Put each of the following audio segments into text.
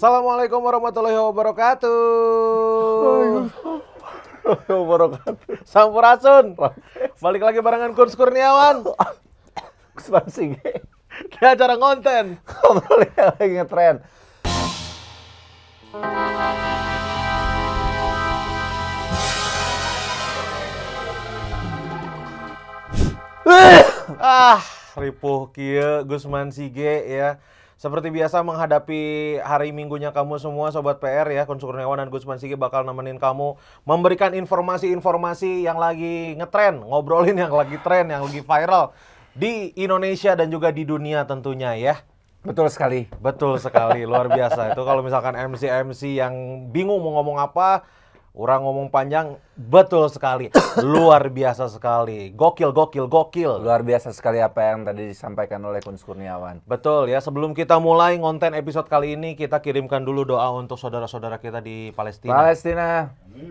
Assalamualaikum warahmatullahi wabarakatuh. wabarakatuh. Sampurasun. Balik lagi barengan Kurs Kurniawan Ekspansi di acara konten. Ngobrolin lagi ngetren. Ah, ripuh kia Gusman Sige ya. Seperti biasa menghadapi hari minggunya kamu semua Sobat PR ya Kurs Kurniawan dan Gusman Sige bakal nemenin kamu Memberikan informasi-informasi yang lagi ngetren Ngobrolin yang lagi tren, yang lagi viral Di Indonesia dan juga di dunia tentunya ya Betul sekali. Betul sekali, luar biasa. Itu kalau misalkan MC-MC yang bingung mau ngomong apa, orang ngomong panjang, betul sekali. Luar biasa sekali. Gokil, gokil, gokil. Luar biasa sekali apa yang tadi disampaikan oleh Kun Kurniawan. Betul ya, sebelum kita mulai ngonten episode kali ini, kita kirimkan dulu doa untuk saudara-saudara kita di Palestina. Palestina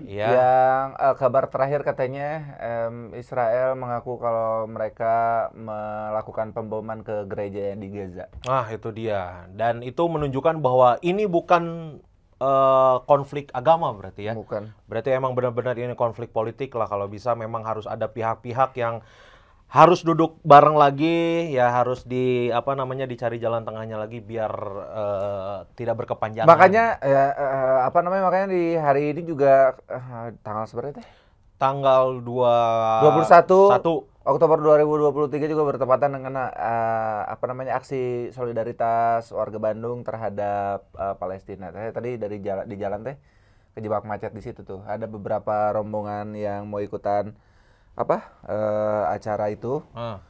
Ya. yang eh, kabar terakhir katanya em, Israel mengaku kalau mereka melakukan pemboman ke gereja yang di Gaza. Ah, itu dia. Dan itu menunjukkan bahwa ini bukan eh, konflik agama berarti ya. Bukan. Berarti emang benar-benar ini konflik politik lah kalau bisa memang harus ada pihak-pihak yang harus duduk bareng lagi ya harus di apa namanya dicari jalan tengahnya lagi biar eh, tidak berkepanjangan. Makanya ya, eh, apa namanya makanya di hari ini juga eh, tanggal seberapa teh? tanggal 2 21 1 Oktober 2023 juga bertepatan dengan eh, apa namanya aksi solidaritas warga Bandung terhadap eh, Palestina. Saya tadi dari jalan di jalan teh kejebak macet di situ tuh. Ada beberapa rombongan yang mau ikutan apa eh, acara itu. Ah,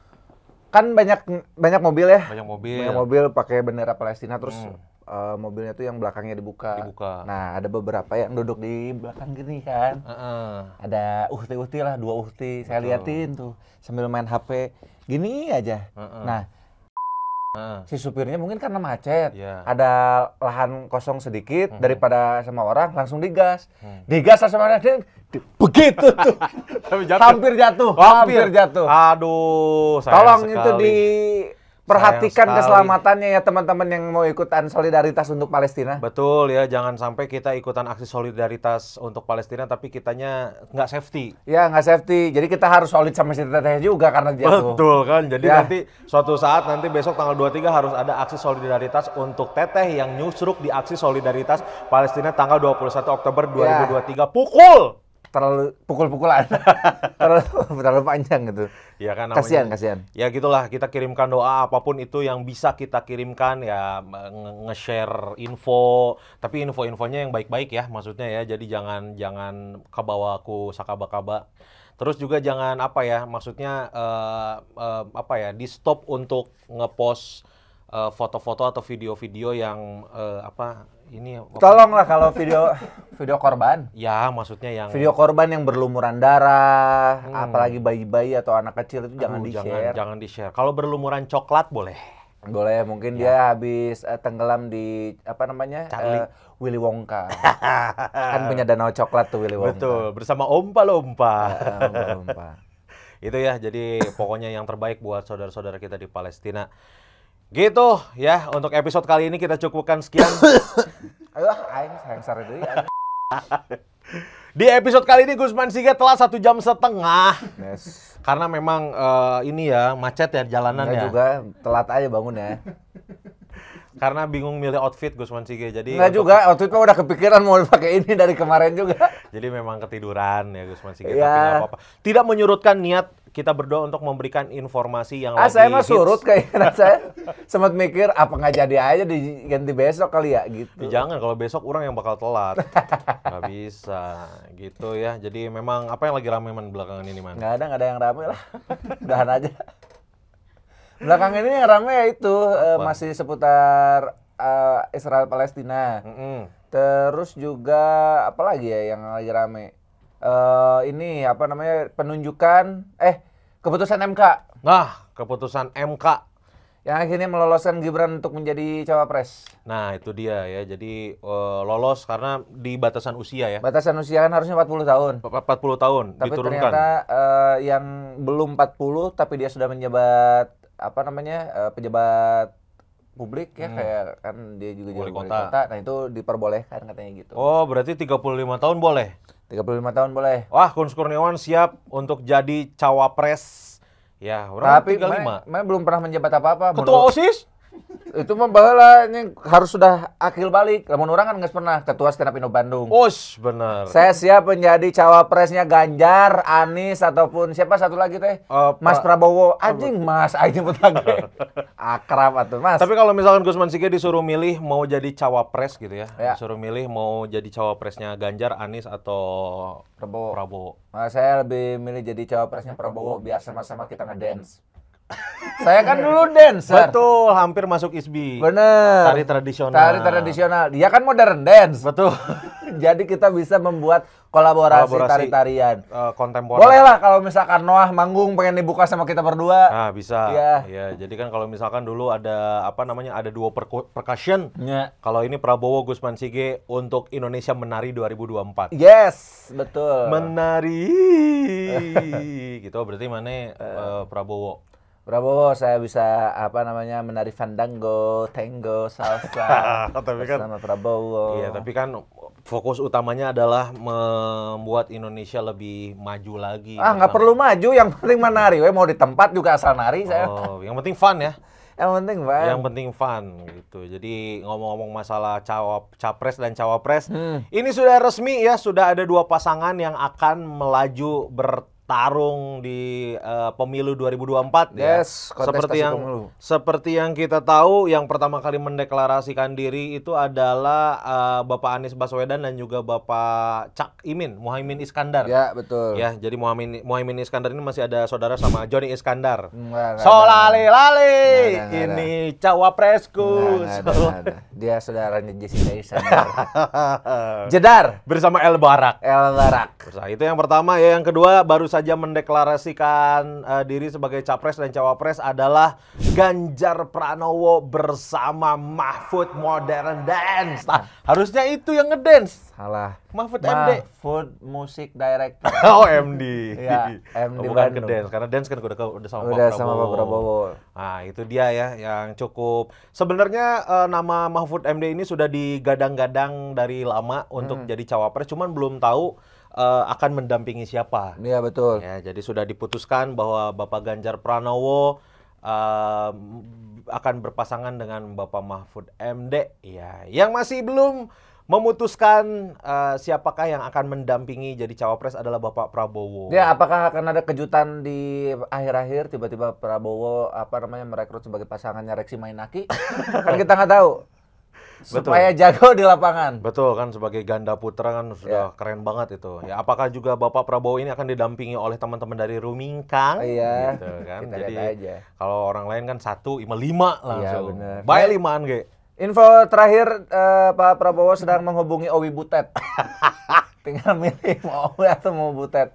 Kan banyak banyak mobil ya. banyak mobil Banyak mobil pakai bendera Palestina terus Hmm. Eh, mobilnya tuh yang belakangnya dibuka. dibuka. Nah, ada beberapa yang duduk di belakang gini kan Heeh. ada uhti-uhti lah dua uhti saya Betul. liatin tuh sambil main HP gini aja Heeh. nah Heeh. si supirnya mungkin karena macet Iya. ada lahan kosong sedikit Mhm. daripada sama orang langsung digas Hmm. digas sama orang dia di- begitu tuh Tapi hampir jatuh hampir, jatuh Aduh, sayang tolong itu sekali. diperhatikan Sayang sekali. keselamatannya ya teman-teman yang mau ikutan solidaritas untuk Palestina Betul ya, jangan sampai kita ikutan aksi solidaritas untuk Palestina tapi kitanya nggak safety. ya nggak safety jadi kita harus solid sama si teteh juga karena jatuh Betul kan? Jadi Ya. nanti suatu saat nanti besok tanggal 23 harus ada aksi solidaritas untuk Teteh yang nyusruk di aksi solidaritas Palestina tanggal 21 Oktober 2023 pukul. Terlalu pukul-pukulan. Terlalu terlalu panjang gitu. Ya kan namanya. kasihan kasihan Ya gitulah. Kita kirimkan doa apa pun itu yang bisa kita kirimkan ya nge- nge-share info. Tapi info-infonya yang baik-baik ya maksudnya ya. Jadi jangan jangan kabawaku sakaba-kaba. Terus juga jangan apa ya maksudnya eh, eh, apa ya di stop untuk ngepost eh, foto-foto atau video-video yang eh, apa ini apa? tolonglah kalau video video korban ya maksudnya yang video korban yang berlumuran darah Hmm. apalagi bayi-bayi atau anak kecil itu jangan Aduh, di jangan, share jangan di-share kalau berlumuran coklat boleh boleh mungkin Ya. dia habis eh, tenggelam di apa namanya Charlie. eh, Willy Wonka kan punya danau coklat tuh Willy Wonka betul bersama ompa-lompa Eh, Wonka. itu ya jadi pokoknya yang terbaik buat saudara-saudara kita di Palestina gitu ya untuk episode kali ini kita cukupkan sekian ayo aing aing. di episode kali ini Gusman Siga telah satu jam setengah Yes. karena memang eh, ini ya macet ya jalanan Enggak ya juga telat aja bangun ya karena bingung milih outfit Gusman Siga jadi Enggak untuk- juga, waktu itu udah kepikiran mau pakai ini dari kemarin juga. jadi memang ketiduran ya Gusman Siga Ya. tapi nggak apa-apa tidak menyurutkan niat kita berdoa untuk memberikan informasi yang Ah, lagi saya mah surut kayaknya saya. Sempat mikir apa nggak jadi aja diganti besok kali ya gitu. Jangan kalau besok orang yang bakal telat. Gak bisa gitu ya. Jadi memang apa yang lagi rame man belakangan ini man? Nggak ada, nggak ada yang rame lah. Udahan aja. Belakang ini yang rame ya itu eh, Apa? masih seputar eh, Israel Palestina. Mm-mm. Terus juga apa lagi ya yang lagi rame? Eh ini apa namanya penunjukan eh keputusan MK Nah, keputusan MK. yang akhirnya meloloskan Gibran untuk menjadi cawapres. Nah, itu dia ya. Jadi eh, lolos karena di batasan usia ya. Batasan usia kan harusnya 40 tahun. Empat- 40 tahun Tapi diturunkan. ternyata eh, yang belum 40 tapi dia sudah menjabat apa namanya? eh, pejabat publik ya kayak kan dia juga jadi Hmm. Wali kota. kota. Nah, itu diperbolehkan katanya gitu. Oh, berarti 35 tahun boleh. 35 tahun boleh. Wah, Kun Kurniawan siap untuk jadi cawapres. Ya, orang Tapi 35. Mae- Mae belum pernah menjabat apa-apa. Ketua Menurut- OSIS? Itu mah baheula ini harus sudah akil balik. Lamun orang kan nggak pernah ketua stand up Indo Bandung. Os, bener. Saya siap menjadi cawapresnya Ganjar, Anies ataupun siapa satu lagi teh? Eh, Mas Pak- Prabowo. Anjing Mas aing nyebut lagi. Akrab atuh Mas. Tapi kalau misalkan Gusman Sige disuruh milih mau jadi cawapres gitu ya, Ya. disuruh milih mau jadi cawapresnya Ganjar, Anies atau Prabowo. Prabowo. Nah, saya lebih milih jadi cawapresnya Prabowo biar sama-sama kita ngedance. Saya kan dulu dancer. Betul, hampir masuk ISBI. Bener. Tari tradisional. Tari tradisional. Dia kan modern dance. Betul. Jadi kita bisa membuat kolaborasi, Kolaborasi. tari-tarian. Eh, kontemporer. Boleh lah kalau misalkan Noah manggung pengen dibuka sama kita berdua. Nah, bisa. Iya. Ya, jadi kan kalau misalkan dulu ada apa namanya? Ada duo perku- percussion. Ya. Kalau ini Prabowo Gusman Sige untuk Indonesia Menari 2024. Yes, betul. Menari. gitu berarti mana eh, Prabowo. Prabowo saya bisa apa namanya menari fandango, tango, salsa Tapi kan- bersama Prabowo. Iya, tapi kan fokus utamanya adalah membuat Indonesia lebih maju lagi. ah nggak perlu maju, yang penting menari. We mau di tempat juga asal nari saya. Oh, yang penting fun ya. Yang penting Pak. Yang penting fun gitu. Jadi ngomong-ngomong masalah cawap capres dan cawapres, Hmm. ini sudah resmi ya, sudah ada dua pasangan yang akan melaju bertarung di eh, pemilu 2024 ya. Yes, kontestasi Seperti yang pemilu. seperti yang kita tahu, yang pertama kali mendeklarasikan diri itu adalah eh, Bapak Anies Baswedan dan juga Bapak Cak Imin, Muhaimin Iskandar. Ya betul. Ya, jadi Muhaimin Muhaimin Iskandar ini masih ada saudara sama Johnny Iskandar. Nggak, nggak So ada. lale lale, Nggak ada, nggak ada. ini cawapresku. Nggak, nggak nggak. Dia saudaranya Jessica Iskandar. Jedar. Bersama El Barak. El Barak. Nah, itu yang pertama ya. Yang kedua baru saja mendeklarasikan eh, diri sebagai capres dan cawapres adalah Ganjar Pranowo bersama Mahfud Modern Dance. Nah, harusnya itu yang ngedance. Salah. Mahfud MD. Food Music Director. Oh MD. Iya, MD Oh, bukan ke Bandung. dance karena dance kan udah udah sama Udah Pak sama Pak Prabowo. Nah, itu dia ya yang cukup. Sebenarnya eh, nama Mahfud MD ini sudah digadang-gadang dari lama untuk Hmm. jadi cawapres, cuman belum tahu eh, akan mendampingi siapa. Iya betul. Ya, jadi sudah diputuskan bahwa Bapak Ganjar Pranowo eh, akan berpasangan dengan Bapak Mahfud MD. Ya, yang masih belum memutuskan eh, siapakah yang akan mendampingi jadi cawapres adalah Bapak Prabowo. Ya, apakah akan ada kejutan di akhir-akhir tiba-tiba Prabowo apa namanya merekrut sebagai pasangannya Reksi Mainaki? kan kita nggak tahu. Betul. Supaya jago di lapangan. Betul kan sebagai ganda putra kan sudah keren banget itu. Ya apakah juga Bapak Prabowo ini akan didampingi oleh teman-teman dari Rumingkang? Iya. Gitu kan. Kita Jadi aja. kalau orang lain kan satu, lima, lima langsung. bener. Baik limaan ge. Info terakhir eh, Pak Prabowo sedang menghubungi Owi Butet. Tinggal milih mau Owi atau mau Butet.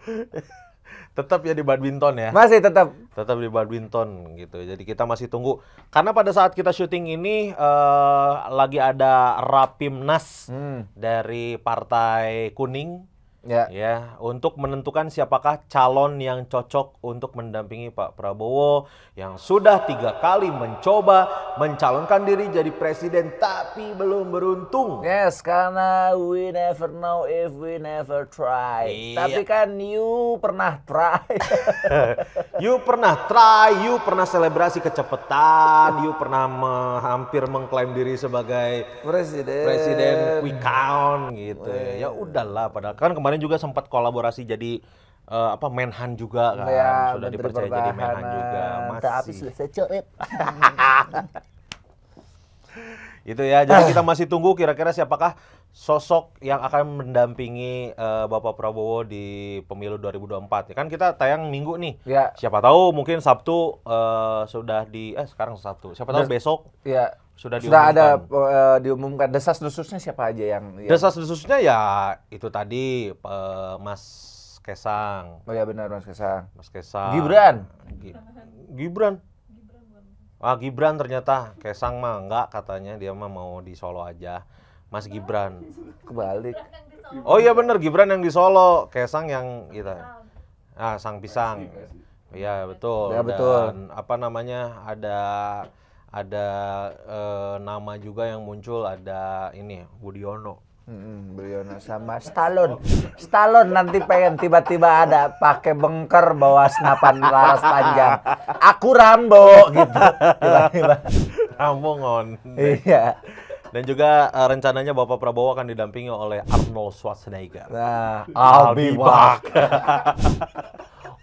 Tetap ya di badminton ya. Masih tetap Tetap di badminton gitu. Jadi kita masih tunggu. Karena pada saat kita syuting ini eh, lagi ada Rapimnas Hmm, dari Partai Kuning ya. ya untuk menentukan siapakah calon yang cocok untuk mendampingi Pak Prabowo yang sudah tiga kali mencoba mencalonkan diri jadi presiden tapi belum beruntung. Yes, karena we never know if we never try. Iya. Tapi kan you pernah try. you pernah try, you pernah selebrasi kecepatan, you pernah me- hampir mengklaim diri sebagai Presiden. presiden quick count gitu. Ya udahlah, padahal kan kemarin juga sempat kolaborasi jadi eh, apa Menhan juga kan, Ya, sudah Menteri dipercaya jadi Menhan juga. Pertahanan. Tapi Masih. sudah saya coret. Itu ya, jadi kita masih tunggu kira-kira siapakah sosok yang akan mendampingi eh, Bapak Prabowo di pemilu 2024. Ya kan kita tayang Minggu nih. Ya, Siapa tahu mungkin Sabtu eh, sudah di eh sekarang Sabtu. Siapa tahu Des- besok ya. Sudah Sudah ada diumumkan. eh, diumumkan desas-desusnya siapa aja yang, yang... Desas-desusnya ya itu tadi eh, Mas Kesang, Oh ya benar Mas Kesang. Mas Kesang. Gibran. Gi- Gibran. Ah Gibran ternyata Kesang mah enggak katanya dia mah mau di Solo aja. Mas Gibran. Kebalik. Oh iya bener Gibran yang di Solo, Kesang yang kita. Ah Sang Pisang. Iya betul. Ya, betul. Dan apa namanya ada ada eh, nama juga yang muncul ada ini Budiono. Hmm, Briono sama Stallone. Stallone nanti pengen tiba-tiba ada pakai bengker bawa senapan laras panjang. Aku Rambo gitu. Tiba-tiba. Ramongon. iya. Dan juga eh, rencananya Bapak Prabowo akan didampingi oleh Arnold Schwarzenegger. Nah, I'll be back.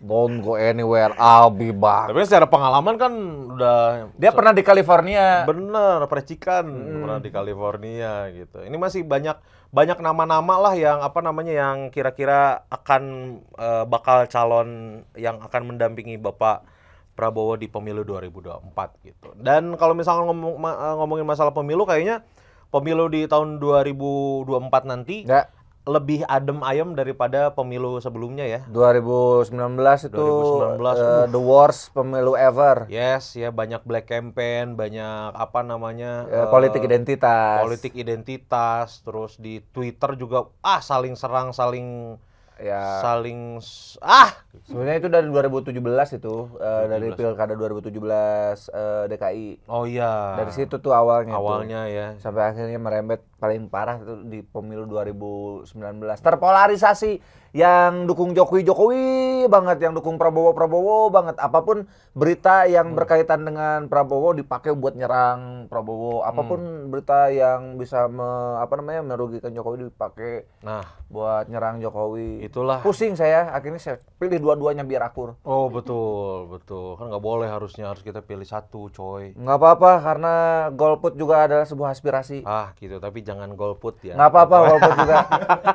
Don't go anywhere, I'll be back. Tapi secara pengalaman kan udah Dia pernah di California. bener percikan pernah di California gitu. Ini masih banyak banyak nama-nama lah yang apa namanya yang kira-kira akan eh, bakal calon yang akan mendampingi Bapak Prabowo di pemilu 2024 gitu. Dan kalau misalnya ngomong, ngomongin masalah pemilu kayaknya pemilu di tahun 2024 nanti Enggak. Lebih adem ayem daripada pemilu sebelumnya ya. 2019 itu 2019, eh, the worst pemilu ever. Yes, ya banyak black campaign, banyak apa namanya Eh, eh, politik identitas. politik identitas, terus di Twitter juga ah saling serang, saling Ya. saling ah Sebenarnya itu dari 2017 itu eh, dari pilkada 2017 eh, DKI. oh iya Dari situ tuh awalnya. tuh. awalnya ya. Sampai akhirnya merembet paling parah itu di pemilu 2019. Terpolarisasi yang dukung Jokowi Jokowi banget, yang dukung Prabowo Prabowo banget. Apa pun berita yang berkaitan dengan Prabowo dipakai buat nyerang Prabowo. Apa pun berita yang bisa me- apa namanya merugikan Jokowi dipakai Nah, buat nyerang Jokowi. itulah. Pusing saya, akhirnya saya pilih dua-duanya biar akur. Oh betul betul kan nggak boleh harusnya harus kita pilih satu coy. Nggak apa-apa karena golput juga adalah sebuah aspirasi. Ah gitu tapi jangan golput ya. Nggak apa-apa golput juga.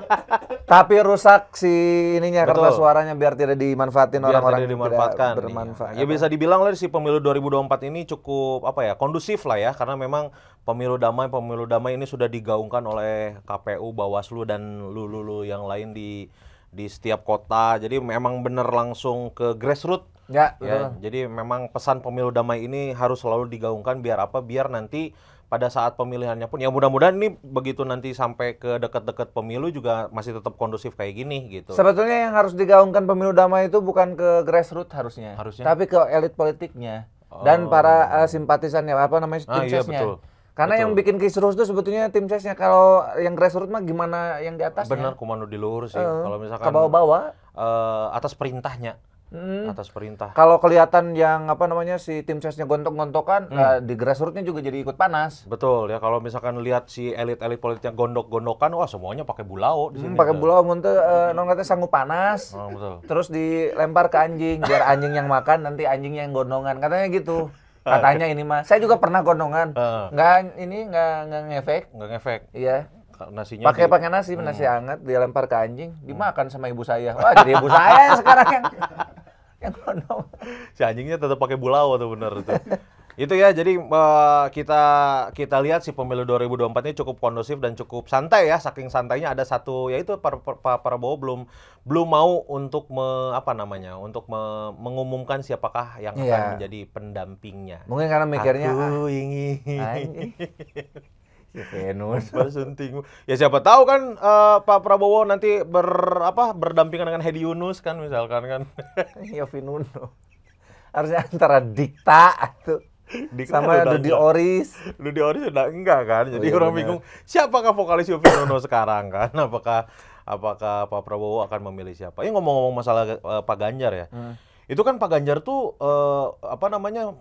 Tapi rusak si ininya kertas Betul. suaranya biar tidak dimanfaatin orang-orang tidak dimanfaatkan. tidak bermanfaat. Ya bisa dibilang lah si pemilu 2024 ini cukup apa ya kondusif lah ya karena memang pemilu damai pemilu damai ini sudah digaungkan oleh KPU, Bawaslu dan lulu yang lain di di setiap kota. Jadi memang bener langsung ke grassroots Ya, ya. betul. Jadi memang pesan pemilu damai ini harus selalu digaungkan biar apa? Biar nanti pada saat pemilihannya pun ya mudah-mudahan ini begitu nanti sampai ke dekat-dekat pemilu juga masih tetap kondusif kayak gini gitu. Sebetulnya yang harus digaungkan pemilu damai itu bukan ke grassroots harusnya, Harusnya? tapi ke elit politiknya dan para eh, simpatisannya apa namanya Ah, tim iya, sesnya. betul. Karena yang bikin kisruh itu sebetulnya tim sesnya. Kalau yang grassroots mah gimana yang di atasnya? Bener komando di luhur sih. Eh, Kalau misalkan ke bawah-bawah. eh, atas perintahnya, Hmm. atas perintah. Kalau kelihatan yang apa namanya si tim sesnya gontok-gontokan, Hmm. eh, di grassrootsnya juga jadi ikut panas. Betul ya kalau misalkan lihat si elit-elit politiknya gondok-gondokan, wah semuanya pakai bulao di Hmm, sini. pakai bola muntah eh, non katanya sanggup panas. Oh, betul. Terus dilempar ke anjing biar anjing yang makan nanti anjingnya yang gondongan katanya gitu. Katanya ini mah. Saya juga pernah gondongan. Nggak ini nggak nggak ngefek. Nggak ngefek. Iya. Nasinya Pakai di- pakai nasi, nasi hangat dilempar ke anjing, dimakan sama ibu saya. Wah, jadi ibu saya sekarang yang yang gondong. si anjingnya tetap pakai bulao tuh bener tuh. itu ya jadi eh, kita kita lihat si pemilu 2024 ini cukup kondusif dan cukup santai ya saking santainya ada satu yaitu Pak Prabowo belum belum mau untuk me- apa namanya untuk me- mengumumkan siapakah yang akan Iya. menjadi pendampingnya Mungkin karena mikirnya aku ingin Venus. bersunting ya siapa tahu kan eh, Pak Prabowo nanti ber apa berdampingan dengan Hedi Yunus kan misalkan kan Yofi Nuno. Harusnya antara Dikta atau Dikta sama udah enggak. Oris. Ludi Oris sudah enggak kan, jadi iya orang benar. bingung siapakah vokalis Yovie Nuno sekarang kan? Apakah apakah Pak Prabowo akan memilih siapa? Ini ngomong-ngomong masalah eh, Pak Ganjar ya, Hmm. itu kan Pak Ganjar tuh eh, apa namanya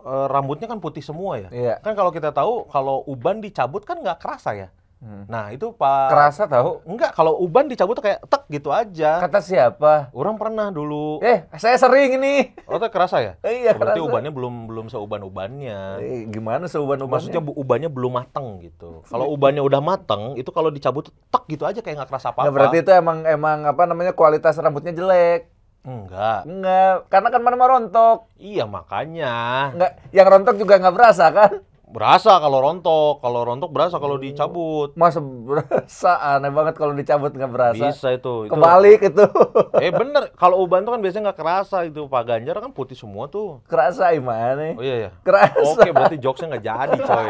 eh, rambutnya kan putih semua ya. Iya. Kan kalau kita tahu kalau uban dicabut kan nggak kerasa ya. Hmm. Nah itu Pak Kerasa tahu? enggak kalau uban dicabut tuh kayak tek gitu aja. Kata siapa? Orang pernah dulu. Eh, saya sering ini. Oh, tuh kerasa ya? Eh, iya, Berarti kerasa. ubannya belum belum seuban-ubannya. Eh, gimana seuban-ubannya? Maksudnya bu- ubannya belum mateng gitu. Kalau ubannya udah mateng, itu kalau dicabut tek gitu aja kayak nggak kerasa Nah, apa-apa. berarti itu emang emang apa namanya kualitas rambutnya jelek. Enggak. Enggak, karena kan mana-mana rontok. Iya makanya. Enggak, yang rontok juga nggak berasa kan? Berasa kalau rontok, kalau rontok berasa kalau dicabut. Masa berasa aneh banget kalau dicabut nggak berasa. Bisa itu. itu. Kebalik itu. Eh bener, kalau uban tuh kan biasanya nggak kerasa itu. Pak Ganjar kan putih semua tuh. Kerasa gimana? Oh iya ya. Kerasa. Oke, berarti jokesnya nggak jadi coy.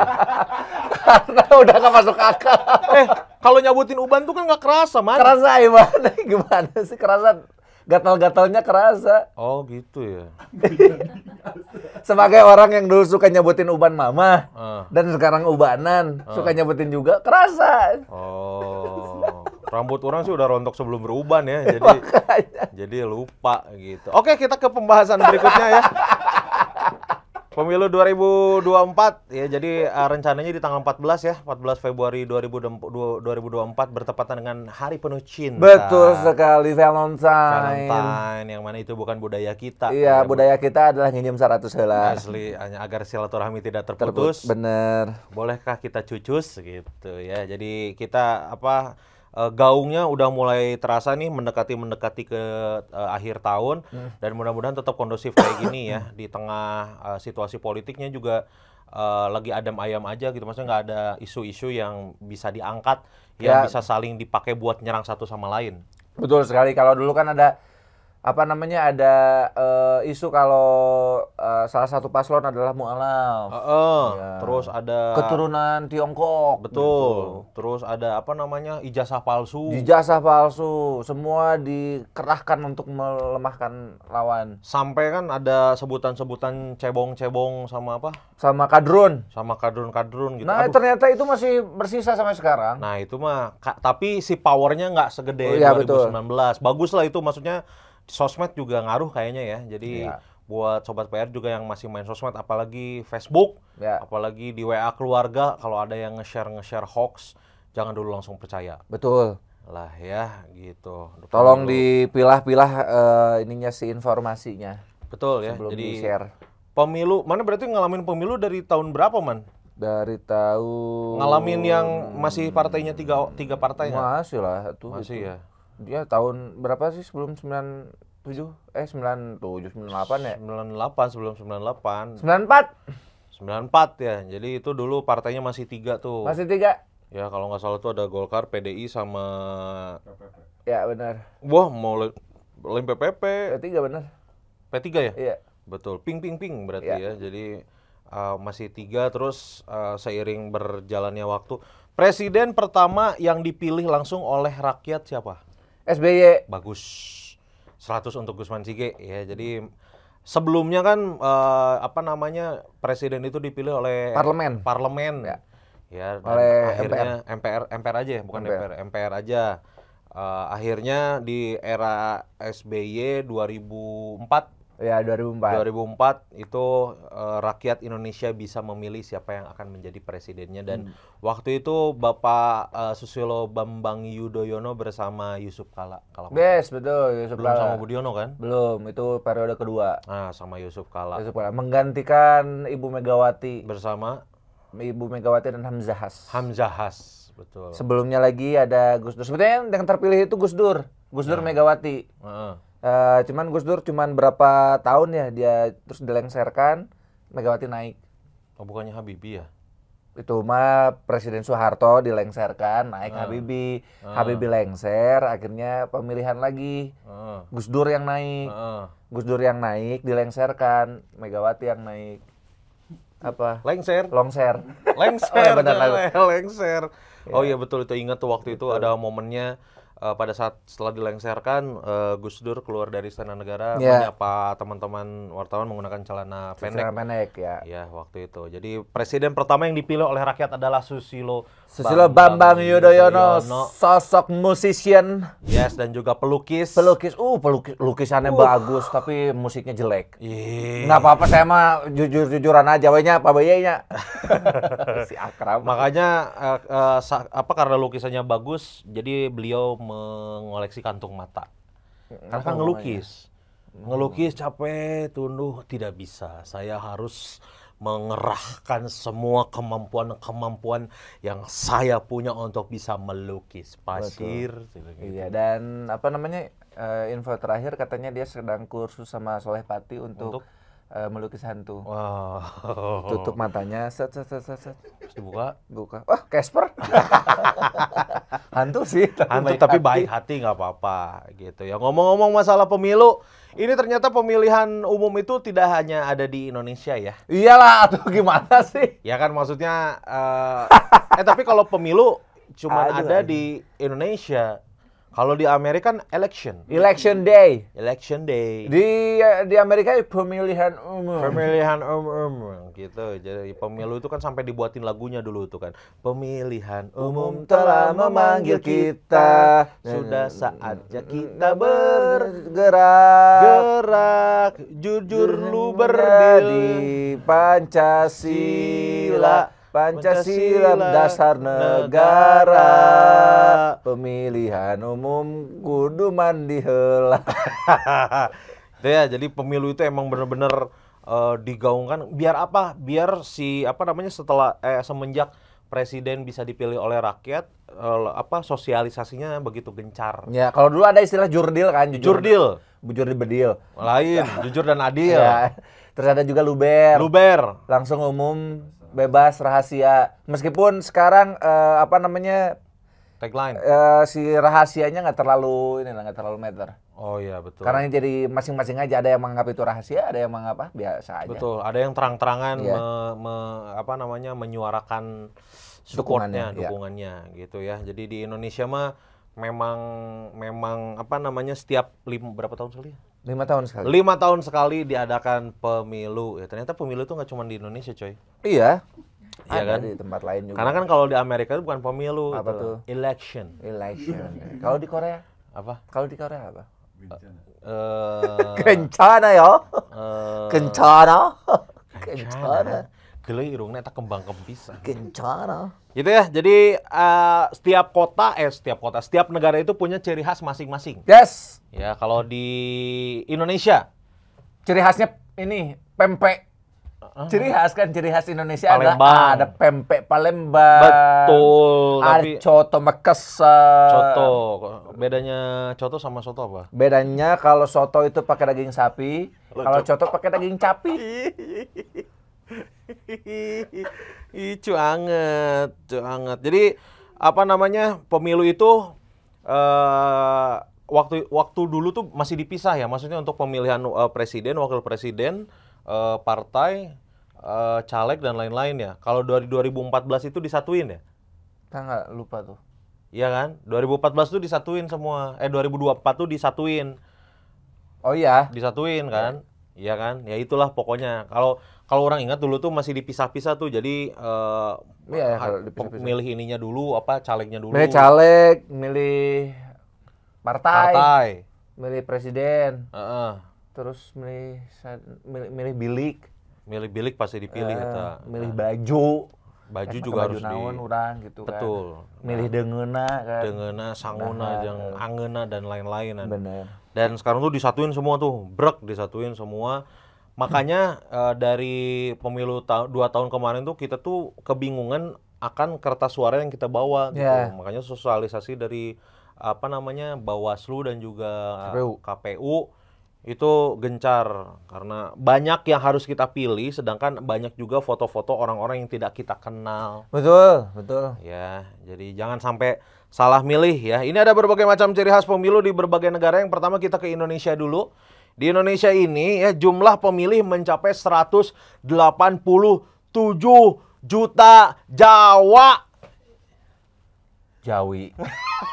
Karena udah nggak masuk akal. eh, kalau nyabutin uban tuh kan nggak kerasa, man. Kerasa gimana? Gimana sih kerasa? Gatal-gatalnya kerasa. Oh gitu ya. Sebagai orang yang dulu suka nyebutin uban mama Ah. dan sekarang ubanan, suka nyebutin juga kerasa. Oh, rambut orang sih udah rontok sebelum beruban ya, jadi jadi lupa gitu. Oke, kita ke pembahasan berikutnya ya. Pemilu 2024 ya, jadi eh, rencananya di tanggal 14 ya, 14 Februari 2024 bertepatan dengan Hari Penuh Cinta. Betul sekali Valentine. Valentine, yang mana itu bukan budaya kita. Iya, Ya, budaya kita adalah nginjem 100 heula. asli hanya agar silaturahmi tidak Terputus. terputus. Bener. bolehkah kita cucus gitu ya jadi kita apa eh, gaungnya udah mulai terasa nih mendekati mendekati ke eh, akhir tahun dan mudah-mudahan tetap kondusif kayak gini ya di tengah eh, situasi politiknya juga eh, lagi adem ayam aja gitu maksudnya nggak ada isu-isu yang bisa diangkat yang Ya. bisa saling dipakai buat nyerang satu sama lain Betul sekali. Kalau dulu kan ada apa namanya ada eh, isu kalau eh, salah satu paslon adalah mualaf, Heeh, Ya. terus ada keturunan Tiongkok. betul terus ada apa namanya ijazah palsu gitu. Ijazah palsu, semua dikerahkan untuk melemahkan lawan. sampai kan ada sebutan-sebutan cebong-cebong sama apa Sama kadrun. sama kadrun-kadrun gitu. Nah, Aduh. ternyata itu masih bersisa sampai sekarang. Nah itu mah, tapi si powernya nggak segede Oh, iya, 2019. Bagus lah itu, maksudnya sosmed juga ngaruh kayaknya ya. Jadi Iya. buat sobat PR juga yang masih main sosmed, apalagi Facebook, Ya, apalagi di WA keluarga, kalau ada yang nge-share nge-share hoax, jangan dulu langsung percaya betul. lah ya gitu. Tolong Dulu- dipilah-pilah eh, ininya si informasinya betul ya. sebelum Jadi di-share. pemilu, mana berarti ngalamin pemilu dari tahun berapa man? Dari tahun Ngalamin yang masih partainya tiga tiga partai? Masih lah tuh. Masih itu. ya. Dia tahun berapa sih sebelum 97? Eh 97 98 ya? 98 sebelum 98 94. 94 ya jadi itu dulu partainya masih tiga tuh Masih tiga. ya kalau nggak salah tuh ada Golkar PDI sama Ya benar. wah mau le- lain PPP Ya tiga benar. P3 ya Iya. betul ping ping ping berarti Ya. ya jadi uh, masih tiga terus uh, seiring berjalannya waktu presiden pertama yang dipilih langsung oleh rakyat siapa SBY. bagus 100 untuk Gusman Sige ya jadi sebelumnya kan eh, apa namanya presiden itu dipilih oleh Parlemen. parlemen Ya. ya dan Oleh akhirnya MPR MPR aja ya bukan MPR. MPR MPR aja Eh, akhirnya di era SBY 2004 Ya 2004. 2004 itu eh, rakyat Indonesia bisa memilih siapa yang akan menjadi presidennya Hmm. dan waktu itu Bapak eh, Susilo Bambang Yudhoyono bersama Yusuf Kala kalau Bes, betul Yusuf belum Kala. sama Budiono kan? Belum, itu periode kedua. Nah, sama Yusuf Kala. Yusuf Kala menggantikan Ibu Megawati, Bersama Ibu Megawati dan Hamzah Has. Hamzah Has, betul. Sebelumnya lagi ada Gus Dur. Sebetulnya yang terpilih itu Gus Dur, Gus Dur Megawati. Heeh. Eh, cuman Gus Dur cuman berapa tahun ya dia terus dilengserkan, Megawati naik. Oh, bukannya Habibie ya? Itu mah Presiden Soeharto dilengserkan, naik Habibie. Habibie lengser, akhirnya pemilihan lagi. Heeh. Gus Dur yang naik. Heeh. Gus Dur yang naik dilengserkan, Megawati yang naik. Apa? Lengser. Longser. Lengser. Oh, iya, benar, Le- lengser. Oh iya betul itu ingat tuh waktu itu ada momennya eh, pada saat setelah dilengserkan eh, Gus Dur keluar dari Istana Negara Iya. menyapa teman-teman wartawan menggunakan celana pendek. Celana pendek ya. Iya waktu itu. Jadi presiden pertama yang dipilih oleh rakyat adalah Susilo Susilo Bambang Yudhoyono, sosok musician, Yes dan juga pelukis. pelukis. Uh, pelukis lukisannya bagus tapi musiknya jelek. Iya. Nggak apa-apa saya mah jujur-jujuran aja wenya apa bayanya. si Akram. Makanya eh, sa- apa karena lukisannya bagus, jadi beliau mengoleksi kantung mata. Karena kan ngelukis. Ngelukis capek, tunduh tidak bisa. Saya harus mengerahkan semua kemampuan-kemampuan yang saya punya untuk bisa melukis pasir. gitu. Iya dan apa namanya eh, info terakhir katanya dia sedang kursus sama Soleh Pati untuk, Untuk? eh, melukis hantu. Wow. Tutup matanya, set set set set, set. Terus dibuka. buka. Wah, Casper. hantu sih, Hantu tapi baik hati nggak apa-apa gitu ya. Ngomong-ngomong masalah pemilu, ini ternyata pemilihan umum itu tidak hanya ada di Indonesia ya. Iyalah, tuh gimana sih? Ya kan maksudnya eh, eh tapi kalau pemilu cuma ada aduh. di Indonesia. Kalau di Amerika kan election. Election day. Election day. Di di Amerika pemilihan umum. Pemilihan umum gitu. Jadi pemilu itu kan sampai dibuatin lagunya dulu tuh kan. Pemilihan umum telah memanggil kita. Sudah saatnya kita bergerak. bergerak. Jujur lu berdiri. di Pancasila. Pancasila dasar negara. Pemilihan umum kudu mandi heula. Itu ya, jadi pemilu itu emang bener-bener eh, digaungkan biar apa? Biar si apa namanya setelah eh semenjak presiden bisa dipilih oleh rakyat eh, apa sosialisasinya begitu gencar. Ya, kalau dulu ada istilah jurdil kan, jujur. Jurdil Bujur di bedil. lain, jujur dan adil. Ya. Terus ada juga luber. Luber. Langsung umum, bebas, rahasia. Meskipun sekarang eh, apa namanya Tagline. eh, si rahasianya nggak terlalu ini nggak terlalu meter. Oh iya betul. Karena ini jadi masing-masing aja ada yang menganggap itu rahasia, ada yang menganggap ah, biasa aja. Betul, ada yang terang-terangan Iya. me- me- apa namanya menyuarakan Dukungannya, supportnya, iya. dukungannya gitu ya. Jadi di Indonesia mah memang memang apa namanya setiap lim, berapa tahun sekali? ya? Lima tahun sekali. Lima tahun sekali diadakan pemilu. Ya ternyata pemilu itu nggak cuma di Indonesia, coy. Iya. Iya ada kan? di tempat lain juga. Karena kan kalau di Amerika itu bukan pemilu, Apa itu tuh? election. election. Kalau di Korea, Apa? kalau di Korea apa? Eh Kencana ya. eh, Kencana. Kencana. Gila irungnya tak kembang kempis. Kencana. Gitu ya. Jadi eh, setiap kota eh setiap kota, setiap negara itu punya ciri khas masing-masing. Yes. Ya, kalau di Indonesia Ciri khasnya ini pempek. Ciri khas kan ciri khas Indonesia Palembang. adalah ada pempek Palembang. betul, Ada tapi coto Makassar. coto. Bedanya coto sama soto apa? Bedanya kalau soto itu pakai daging sapi, kalau coto pakai daging capi. Ih, anget, anget. Jadi apa namanya pemilu itu eh waktu waktu dulu tuh masih dipisah ya, maksudnya untuk pemilihan eh, presiden, wakil presiden, eh, partai, eh, caleg dan lain-lain ya. Kalau dari 2014 itu disatuin ya, Kita nggak lupa tuh. iya kan? 2014 tuh disatuin semua. Eh 2024 tuh disatuin, Oh iya. disatuin kan? Iya kan? Ya itulah pokoknya. Kalau kalau orang ingat dulu tuh masih dipisah-pisah tuh. Jadi eh, Iya, ya, dipisah-pisah. milih ininya dulu apa calegnya dulu. Milih caleg, milih partai, Partai. milih presiden, Heeh. terus milih milih, milih bilik, Milih bilik pasti dipilih eh, eta. milih baju. Baju Eh, juga harus di naon urang gitu kan. Betul. Milih dengeuna kan. Dengena, sanguna, Nah, jeung angeuna dan lain-lain. Bener. Dan sekarang tuh disatuin semua tuh, brek disatuin semua. Makanya eh, dari pemilu ta dua tahun kemarin tuh kita tuh kebingungan akan kertas suara yang kita bawa gitu. Ya. Makanya sosialisasi dari apa namanya Bawaslu dan juga KPU. KPU itu gencar karena banyak yang harus kita pilih sedangkan banyak juga foto-foto orang-orang yang tidak kita kenal. Betul, betul. Ya, jadi jangan sampai salah milih ya. Ini ada berbagai macam ciri khas pemilu di berbagai negara. Yang pertama kita ke Indonesia dulu. Di Indonesia ini ya jumlah pemilih mencapai 187 juta Jawa. Jawi.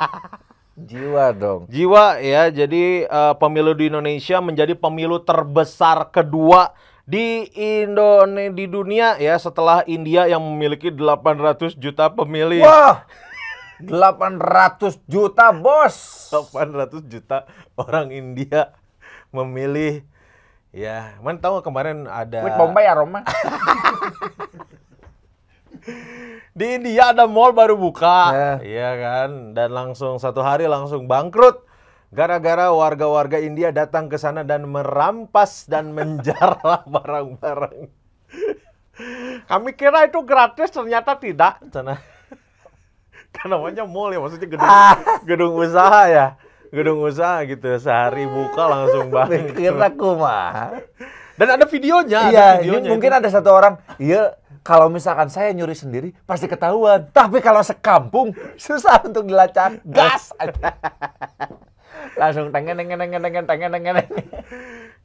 Jiwa dong. Jiwa ya. Jadi eh, pemilu di Indonesia menjadi pemilu terbesar kedua di Indonesia di dunia ya setelah India yang memiliki 800 juta pemilih. Wah. 800 juta, Bos. 800 juta orang India memilih ya man tahu kemarin ada Wait, Bombay ya, Roma. di India ada mall baru buka Ya. iya kan dan langsung satu hari langsung bangkrut gara-gara warga-warga India datang ke sana dan merampas dan menjarah barang-barang kami kira itu gratis ternyata tidak kan namanya mall ya maksudnya gedung Ah. gedung usaha ya gedung usaha gitu sehari buka langsung bangkrut Kira kumaha. dan ada videonya Iya, ada ini videonya mungkin itu. ada satu orang, iya kalau misalkan saya nyuri sendiri pasti ketahuan. Tapi kalau sekampung susah untuk dilacak. Gas. Langsung tengen tengen tengen tengen tengen tengen.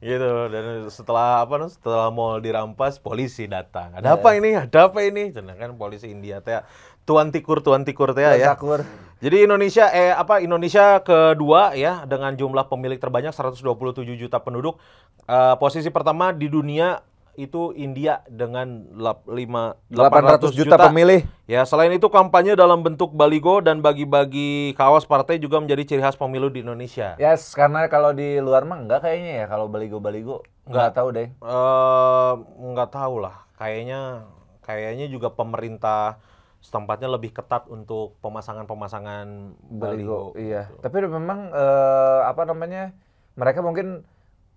gitu dan setelah apa nih setelah mall dirampas polisi datang ada apa ini ada apa ini Cina kan polisi India teh tuan tikur tuan tikur teh ya Takur. Jadi Indonesia eh apa Indonesia kedua ya dengan jumlah pemilik terbanyak 127 juta penduduk. Eh, posisi pertama di dunia itu India dengan lap- lima- 800 juta pemilih. Ya, selain itu kampanye dalam bentuk baligo dan bagi-bagi kaos partai juga menjadi ciri khas pemilu di Indonesia. Yes, karena kalau di luar mah enggak kayaknya ya kalau baligo-baligo. Enggak tahu deh. Eh, nggak tahu lah. Kayaknya kayaknya juga pemerintah setempatnya lebih ketat untuk pemasangan-pemasangan baligo. Iya. Tapi memang eh, apa namanya? Mereka mungkin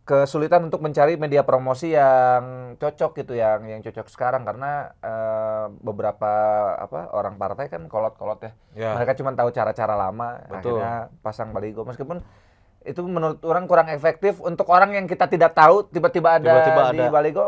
kesulitan untuk mencari media promosi yang cocok gitu yang yang cocok sekarang karena eh, beberapa apa orang partai kan kolot-kolot ya. Ya. Mereka cuma tahu cara-cara lama Betul. akhirnya pasang baligo meskipun itu menurut orang kurang efektif untuk orang yang kita tidak tahu tiba-tiba ada Tiba-tiba di ada. baligo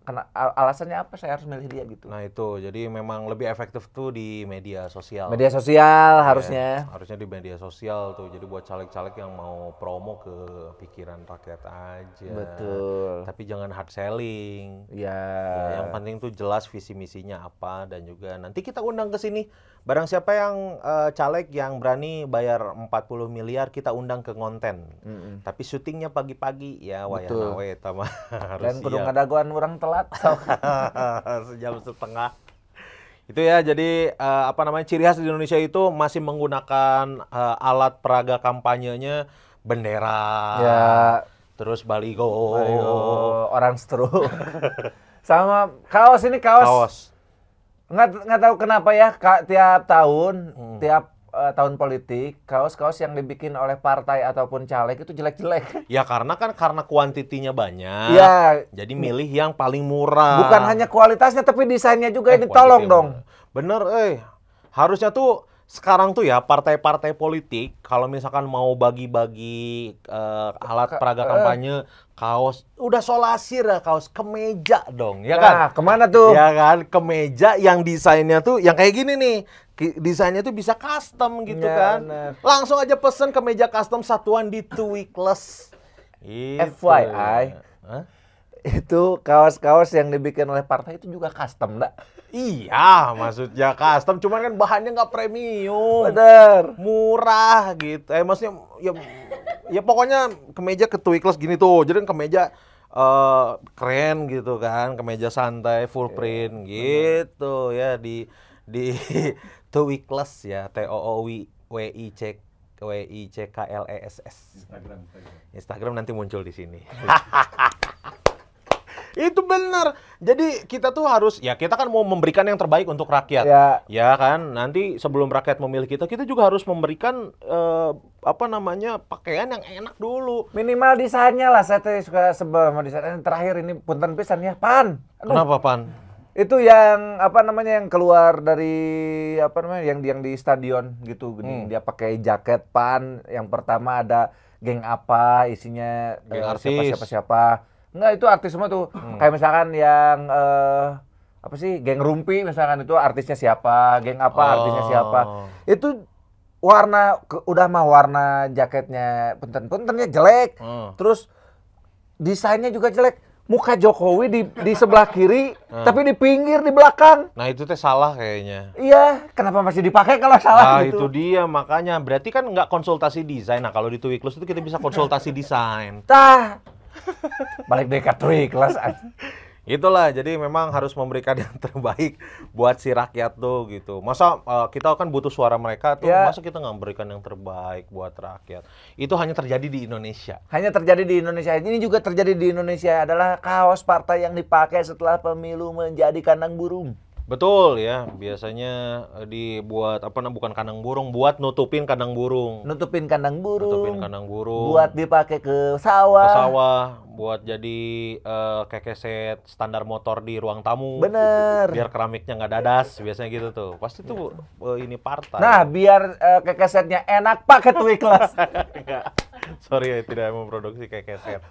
kena al- alasannya apa saya harus milih dia gitu. Nah itu, jadi memang lebih efektif tuh di media sosial. Media sosial Ya, harusnya. harusnya di media sosial tuh. Jadi buat caleg-caleg yang mau promo ke pikiran rakyat aja. Betul. Tapi jangan hard selling. Ya. Ya, yang penting tuh jelas visi misinya apa dan juga nanti kita undang ke sini. Barang siapa yang eh, caleg yang berani bayar 40 miliar kita undang ke ngonten. Mm-mm. Tapi syutingnya pagi-pagi ya wayah Betul. nawe tama harus Dan kudu siap. ngadaguan orang telat. sejam setengah. Itu ya, jadi eh, apa namanya ciri khas di Indonesia itu masih menggunakan eh, alat peraga kampanyenya bendera, ya. terus baligo, Ayo, orang stru. Sama kaos ini kaos. kaos. Nggak nggak tahu kenapa ya ka- tiap tahun, Hmm. tiap eh, tahun politik, kaos-kaos yang dibikin oleh partai ataupun caleg itu jelek-jelek. Ya karena kan karena kuantitinya banyak. Iya. Jadi milih yang paling murah. Bukan hanya kualitasnya tapi desainnya juga Eh, ini tolong dong. Bener, eh. Harusnya tuh sekarang tuh ya partai-partai politik kalau misalkan mau bagi-bagi eh, alat peraga kampanye, kaos, udah solasir ya kaos kemeja dong, ya kan? Nah, ke mana tuh? Ya kan, kemeja yang desainnya tuh yang kayak gini nih. Desainnya tuh bisa custom gitu Ya, kan. bener. Langsung aja pesen kemeja custom satuan di Twikless. Gitu. FYI. Hah? Itu kaos-kaos yang dibikin oleh partai itu juga custom, enggak? Iya, maksudnya custom, cuman kan bahannya nggak premium. Bener. murah gitu. Eh maksudnya ya ya pokoknya kemeja ke Twikless gini tuh. Jadi kan kemeja eh, keren gitu kan, kemeja santai full print gitu ya di di Twikless ya, T O O W W I C W I C K L E S S. Instagram nanti muncul di sini. Itu benar. Jadi kita tuh harus ya kita kan mau memberikan yang terbaik untuk rakyat. Ya. Ya kan, nanti sebelum rakyat memilih kita, kita juga harus memberikan eh, apa namanya pakaian yang enak dulu. Minimal desainnya lah, saya tuh suka sebel sama desain. Yang Terakhir ini punten pisan ya, pan. Aduh, Kenapa pan? itu yang apa namanya yang keluar dari apa namanya yang yang di stadion gitu gini Hmm. dia pakai jaket pan yang pertama ada geng apa isinya Geng eh, artis. siapa siapa siapa enggak itu artis semua tuh kayak misalkan yang eh, apa sih geng rumpi misalkan itu artisnya siapa geng apa artisnya siapa Oh. itu warna ke- udah mah warna jaketnya punten puntennya jelek Hmm. terus desainnya juga jelek muka Jokowi di di sebelah kiri tapi di pinggir di belakang Nah itu teh salah kayaknya. iya kenapa masih dipakai kalau salah Nah gitu itu dia makanya berarti kan nggak konsultasi desain. Nah kalau di Twikless itu kita bisa konsultasi desain. tah balik deh ke kelas Itulah, jadi memang harus memberikan yang terbaik buat si rakyat tuh gitu. Masa eh, kita kan butuh suara mereka tuh, Ya. masa kita nggak memberikan yang terbaik buat rakyat? Itu hanya terjadi di Indonesia. hanya terjadi di Indonesia ini juga terjadi di Indonesia adalah kaos partai yang dipakai setelah pemilu menjadi kandang burung Betul ya, biasanya eh, dibuat apa namanya bukan kandang burung, buat nutupin kandang burung. nutupin kandang burung Nutupin kandang burung. buat dipakai ke sawah, ke sawah, buat jadi eh, kekeset standar motor di ruang tamu. bener Biar keramiknya nggak dadas, biasanya gitu tuh. Pasti tuh eh, ini partai. nah biar eh, kekesetnya enak pakai kelas Enggak. Sorry ya tidak memproduksi kekeset.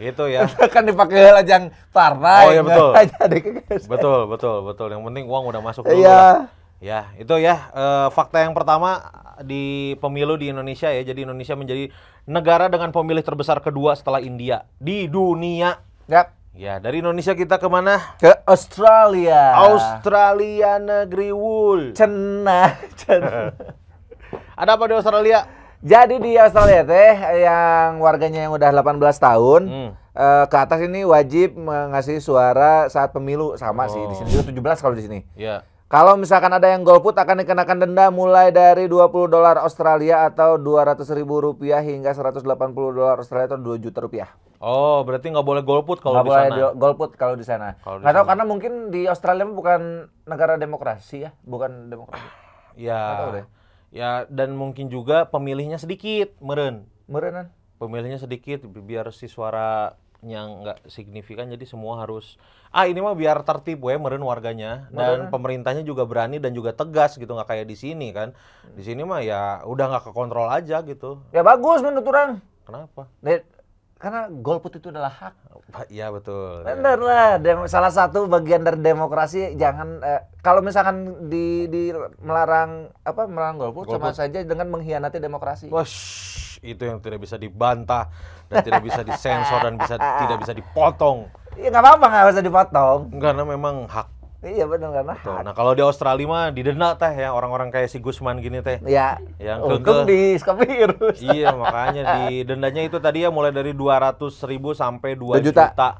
Itu ya. kan dipakai lajang partai Oh, iya, betul. betul, betul, betul. Yang penting uang udah masuk dulu. Iya. Ya, itu ya eh, fakta yang pertama di pemilu di Indonesia ya. Jadi Indonesia menjadi negara dengan pemilih terbesar kedua setelah India di dunia. Yap. Ya, dari Indonesia kita ke mana? ke Australia Australia negeri wool. cenah cenah Ada apa di Australia? Jadi di Australia teh yang warganya yang udah 18 tahun Hmm. eh, ke atas ini wajib mengasih suara saat pemilu sama sih di Oh. sini juga 17 kalau di sini. Ya. Kalau misalkan ada yang golput akan dikenakan denda mulai dari 20 dolar Australia atau 200 ribu rupiah hingga 180 dolar Australia atau 2 juta rupiah. Oh, berarti nggak boleh golput kalau Nggak di boleh sana. di- golput kalau di sana. Nggak sana. karena mungkin di Australia bukan negara demokrasi ya, bukan demokrasi. Ya. Nggak deh. Ya, dan mungkin juga pemilihnya sedikit, meren. Merenan. Pemilihnya sedikit bi- biar si suaranya nggak signifikan jadi semua harus ah ini mah biar tertib we meren warganya dan pemerintahnya juga berani dan juga tegas gitu nggak kayak di sini kan. Di sini mah ya udah nggak kekontrol aja gitu. Ya bagus menurut orang. Kenapa? Karena golput itu adalah hak. Iya betul. Bener lah, dem- salah satu bagian dari demokrasi jangan eh, kalau misalkan di, di melarang apa melarang golput, sama saja dengan mengkhianati demokrasi. Wah, shh, itu yang tidak bisa dibantah dan tidak bisa disensor dan bisa tidak bisa dipotong Iya nggak apa-apa nggak usah dipotong. karena memang hak. Iya benar karena hak. Nah kalau di Australia mah didenda teh ya orang-orang kayak si Gusman gini teh. Ya, Yang untung kekeh. di virus. iya makanya di dendanya itu tadi ya mulai dari 200 ribu sampai 2 Dua juta. juta.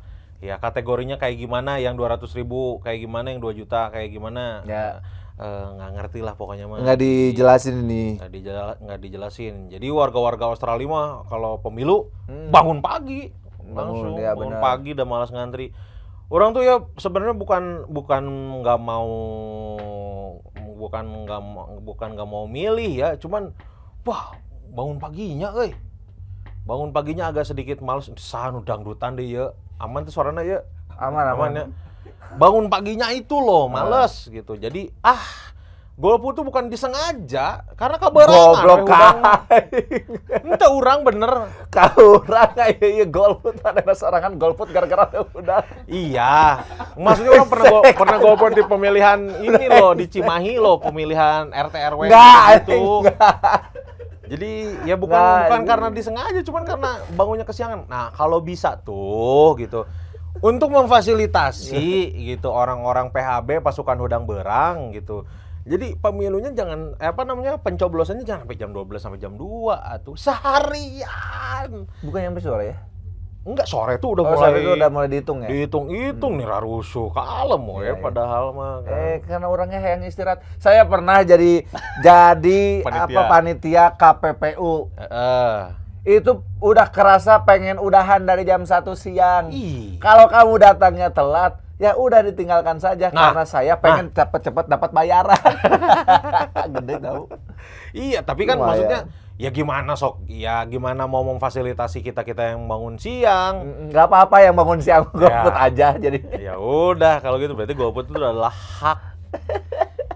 Ya kategorinya kayak gimana yang 200 ribu kayak gimana yang 2 juta kayak gimana. Ya. Eh, nggak ngerti lah pokoknya mah. Nggak dijelasin ini. nggak dijela- nggak dijelasin. Jadi warga-warga Australia mah kalau pemilu Hmm. bangun pagi, Bangun, langsung ya bangun benar. pagi udah malas ngantri. Orang tuh ya sebenarnya bukan bukan nggak mau bukan nggak bukan nggak mau milih ya, cuman wah bangun paginya, euy. Bangun paginya agak sedikit males, san dangdutan deh ya. Aman tuh suaranya ya. Aman aman. Aman ya. Bangun paginya itu loh, males gitu. Jadi ah golput tuh bukan disengaja karena kabarangan. Goblok. Ente orang bener. Kau orang kayak iya golput ada sorangan golput gara-gara udah. Iya. Maksudnya orang pernah gol- pernah golput di pemilihan ini loh di Cimahi loh pemilihan RT RW Enggak, gitu. enggak. Jadi ya bukan Nggak, bukan ini- karena disengaja, cuman karena bangunnya kesiangan. Nah kalau bisa tuh gitu, untuk memfasilitasi gitu orang-orang PHB pasukan hudang berang gitu. Jadi pemilunya jangan eh, apa namanya pencoblosannya jangan sampai jam 12 sampai jam 2 atau seharian. Bukan yang sore ya? Enggak sore tuh udah Oh, mulai sore itu udah mulai dihitung ya? dihitung-hitung nih rarusuh kalem Iya, we iya. padahal mah kan. Eh, karena orangnya yang istirahat. Saya pernah jadi jadi Panitia. apa panitia KPPU. Heeh. Itu udah kerasa pengen udahan dari jam 1 siang. Kalau kamu datangnya telat, ya udah ditinggalkan saja Nah, karena saya pengen cepet-cepet dapat bayaran. Gede tahu. Iya, tapi kan Lumayan. maksudnya ya gimana sok? Ya gimana mau memfasilitasi kita-kita yang bangun siang? Nggak apa-apa yang bangun siang golput aja jadi. ya udah kalau gitu berarti golput itu adalah hak.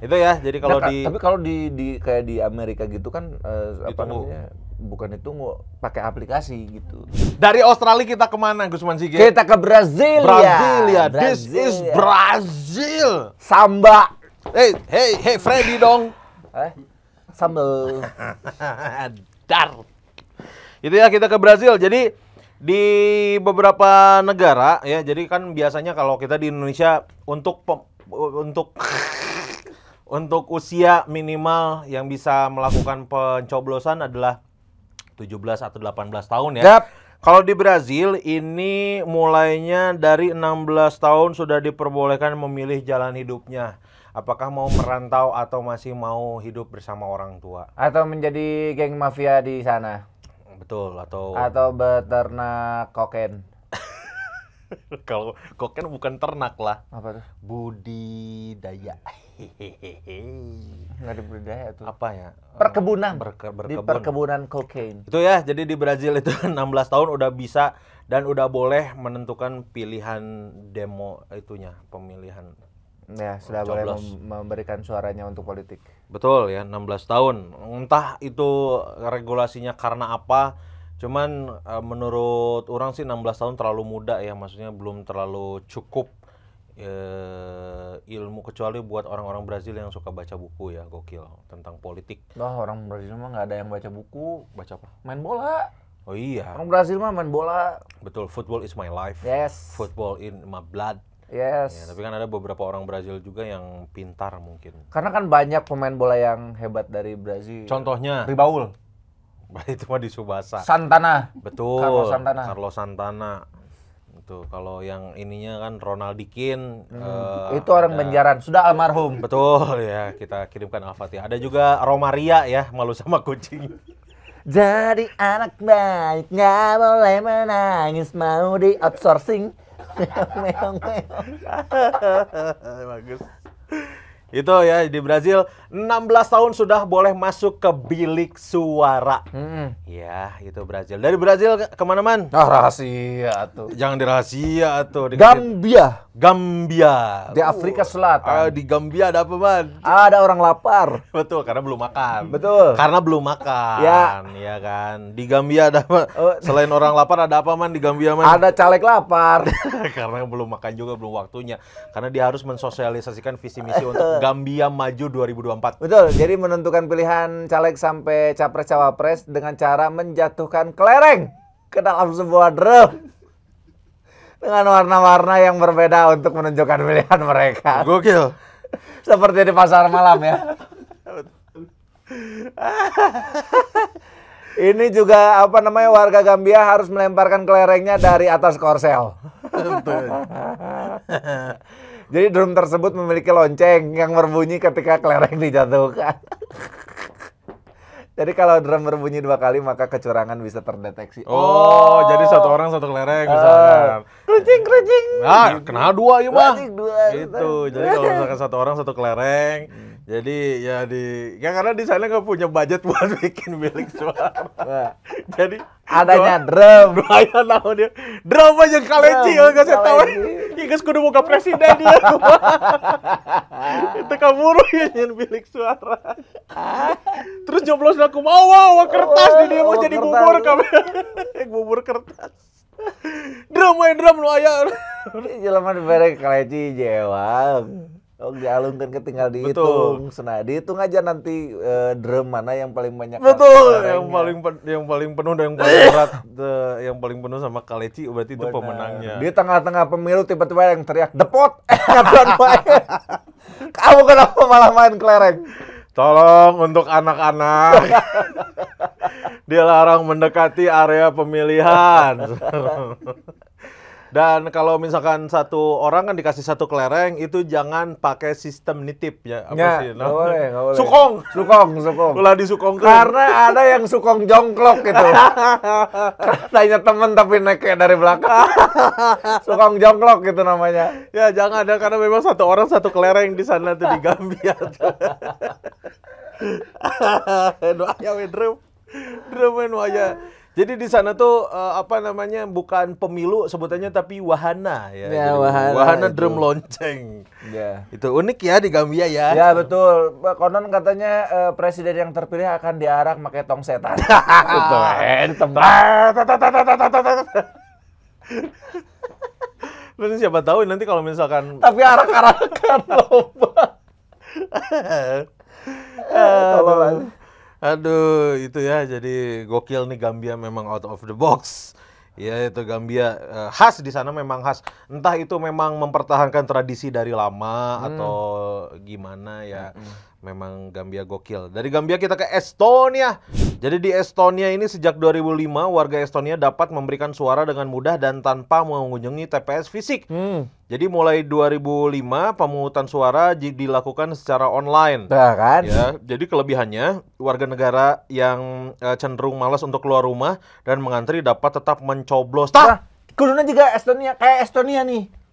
itu ya. Jadi kalau Nah, di tapi kalau di di kayak di Amerika gitu kan eh, apa namanya? Bukan itu pakai aplikasi gitu. dari Australia kita ke mana Gusman Sige? Kita ke Brasilia. Brasilia. This is Brasilia. Brazil. Samba. Hey, hey, hey Freddy dong. Eh? Sambal. Dar. Itu ya kita ke Brazil. Jadi di beberapa negara ya, jadi kan biasanya kalau kita di Indonesia untuk pem- untuk untuk usia minimal yang bisa melakukan pencoblosan adalah 17 atau 18 tahun ya. Yap. Kalau di Brazil ini mulainya dari 16 tahun sudah diperbolehkan memilih jalan hidupnya. Apakah mau merantau atau masih mau hidup bersama orang tua? Atau menjadi geng mafia di sana. Betul atau Atau beternak koken. kalau kok kan bukan ternak lah, Apa tuh? budidaya. Nggak dibudidaya tuh. Apa ya? Perkebunan. Berke- Di berkebun. perkebunan kokain. Itu ya, jadi di Brazil itu 16 tahun udah bisa dan udah boleh menentukan pilihan demo itunya, pemilihan. Ya, sudah boleh Coblos. mem- memberikan suaranya untuk politik. Betul ya, 16 tahun. Entah itu regulasinya karena apa, cuman eh, menurut orang sih 16 tahun terlalu muda ya, maksudnya belum terlalu cukup eh, ilmu kecuali buat orang-orang Brazil yang suka baca buku ya, gokil tentang politik. Wah, orang Brazil mah nggak ada yang baca buku, Baca apa? main bola. Oh iya, Orang Brazil mah main bola. betul. Football is my life. Yes. Football in my blood. Yes. Ya, tapi kan ada beberapa orang Brazil juga yang pintar mungkin. Karena kan banyak pemain bola yang hebat dari Brazil. Contohnya, Ribaul, itu mah di Subasa. Santana. Betul. Carlos Santana. Carlos Santana. Itu kalau yang ininya kan Ronaldikin. eh, itu orang ada- Banjaran, sudah almarhum. Betul ya, kita kirimkan Al-Fatihah. Ada juga Romaria ya, malu sama kucing. Jadi anak baik nggak boleh menangis mau di outsourcing. meong meong. Bagus. Itu ya di Brazil 16 tahun sudah boleh masuk ke bilik suara. Mm-mm. Ya, itu Brazil. Dari Brazil ke- ke mana man? Ah rahasia tuh. Jangan dirahasia tuh. Dikasih- Gambia Gambia. di Afrika Ah, Selatan. di Gambia ada apa man? Ada orang lapar. Betul, karena belum makan. Betul. Karena belum makan. Ya. ya kan. Di Gambia ada apa? Oh. Selain orang lapar ada apa man di Gambia man? Ada caleg lapar. karena belum makan juga belum waktunya. Karena dia harus mensosialisasikan visi misi untuk Gambia maju 2024. Betul. Jadi menentukan pilihan caleg sampai capres cawapres dengan cara menjatuhkan kelereng ke dalam sebuah drum dengan warna-warna yang berbeda untuk menunjukkan pilihan mereka. Gokil. Seperti di pasar malam ya. Ini juga apa namanya warga Gambia harus melemparkan kelerengnya dari atas korsel. Jadi drum tersebut memiliki lonceng yang berbunyi ketika kelereng dijatuhkan. Jadi kalau drum berbunyi dua kali maka kecurangan bisa terdeteksi. Oh, jadi satu orang satu kelereng Ah, misalkan. kerucing kerucing. Ah, kena dua ya mah. Dua. Itu. Jadi kalau misalkan satu orang satu kelereng, jadi ya di ya karena di sana nggak punya budget buat bikin bilik suara. Nah, jadi adanya drum. Doanya tahu dia. Drama yang kaleci Drum, ya gak saya tahu. kaleci. Iya geus kudu boga presiden dia. Itu kaburu ya nyen bilik suara. Terus nyoblos aku mau wow, kertas di dia mau Oh, jadi bubur kabeh. bubur kertas. Drum main drum lu aya. Jelema dibere kaleci jewang. Oh, dialungkan ke tinggal dihitung. Nah, dihitung aja nanti eh, drum mana yang paling banyak. Betul, yang paling yang paling penuh dan yang paling berat the- yang paling penuh sama kaleci berarti itu Benar. pemenangnya. Di tengah-tengah pemilu tiba-tiba yang teriak depot. Kamu kenapa malah main kelereng? Tolong untuk anak-anak dilarang mendekati area pemilihan. Dan kalau misalkan satu orang kan dikasih satu kelereng itu jangan pakai sistem nitip ya apa Ya, sih? nggak boleh, nggak boleh. Sukong. Sukong, sukong. Ulah disukongkeun. Karena ada yang sukong jongklok gitu. Katanya temen tapi naik kayak dari belakang. sukong jongklok gitu namanya. Ya jangan ada karena memang satu orang satu kelereng di sana tuh di Gambia. Doa ya we drum. Drum we nu aya. Jadi di sana tuh eh, apa namanya bukan pemilu sebutannya tapi wahana ya. Ya, Jadi wahana itu. drum lonceng. Ya. Itu unik ya di Gambia ya. Ya betul. Konon katanya eh, presiden yang terpilih akan diarak pakai tong setan. Eh. Nanti siapa tahu nanti kalau misalkan Tapi arak-arakan lomba. Aduh. Aduh, itu ya jadi gokil nih Gambia memang out of the box. Ya itu Gambia eh, khas di sana memang khas. Entah itu memang mempertahankan tradisi dari lama atau gimana ya. Memang Gambia gokil. Dari Gambia kita ke Estonia. Jadi di Estonia ini sejak 2005 warga Estonia dapat memberikan suara dengan mudah dan tanpa mengunjungi TPS fisik. Hmm. Jadi mulai 2005 pemungutan suara dilakukan secara online. Nah kan? Ya, jadi kelebihannya warga negara yang eh, cenderung malas untuk keluar rumah dan mengantri dapat tetap mencoblos. Nah, Tah, kuduna juga Estonia kayak Estonia nih.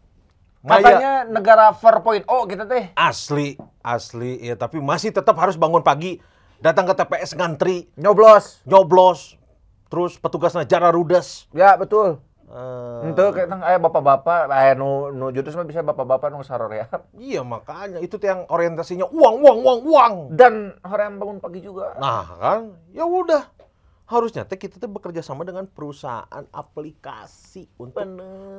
Maya. Katanya negara 4.0 kita teh. asli, asli ya, tapi masih tetap harus bangun pagi, datang ke TPS ngantri, Nyoblos. nyoblos, terus petugasnya jara rudes. Ya betul. Eh, Itu kayak tang aya bapak-bapak, aya nu nu judes mah bisa bapak-bapak nu saroream. iya makanya itu tuh yang orientasinya uang, uang, uang, uang. Dan orang bangun pagi juga. Nah kan, ya udah. Harusnya teh kita tuh bekerja sama dengan perusahaan aplikasi untuk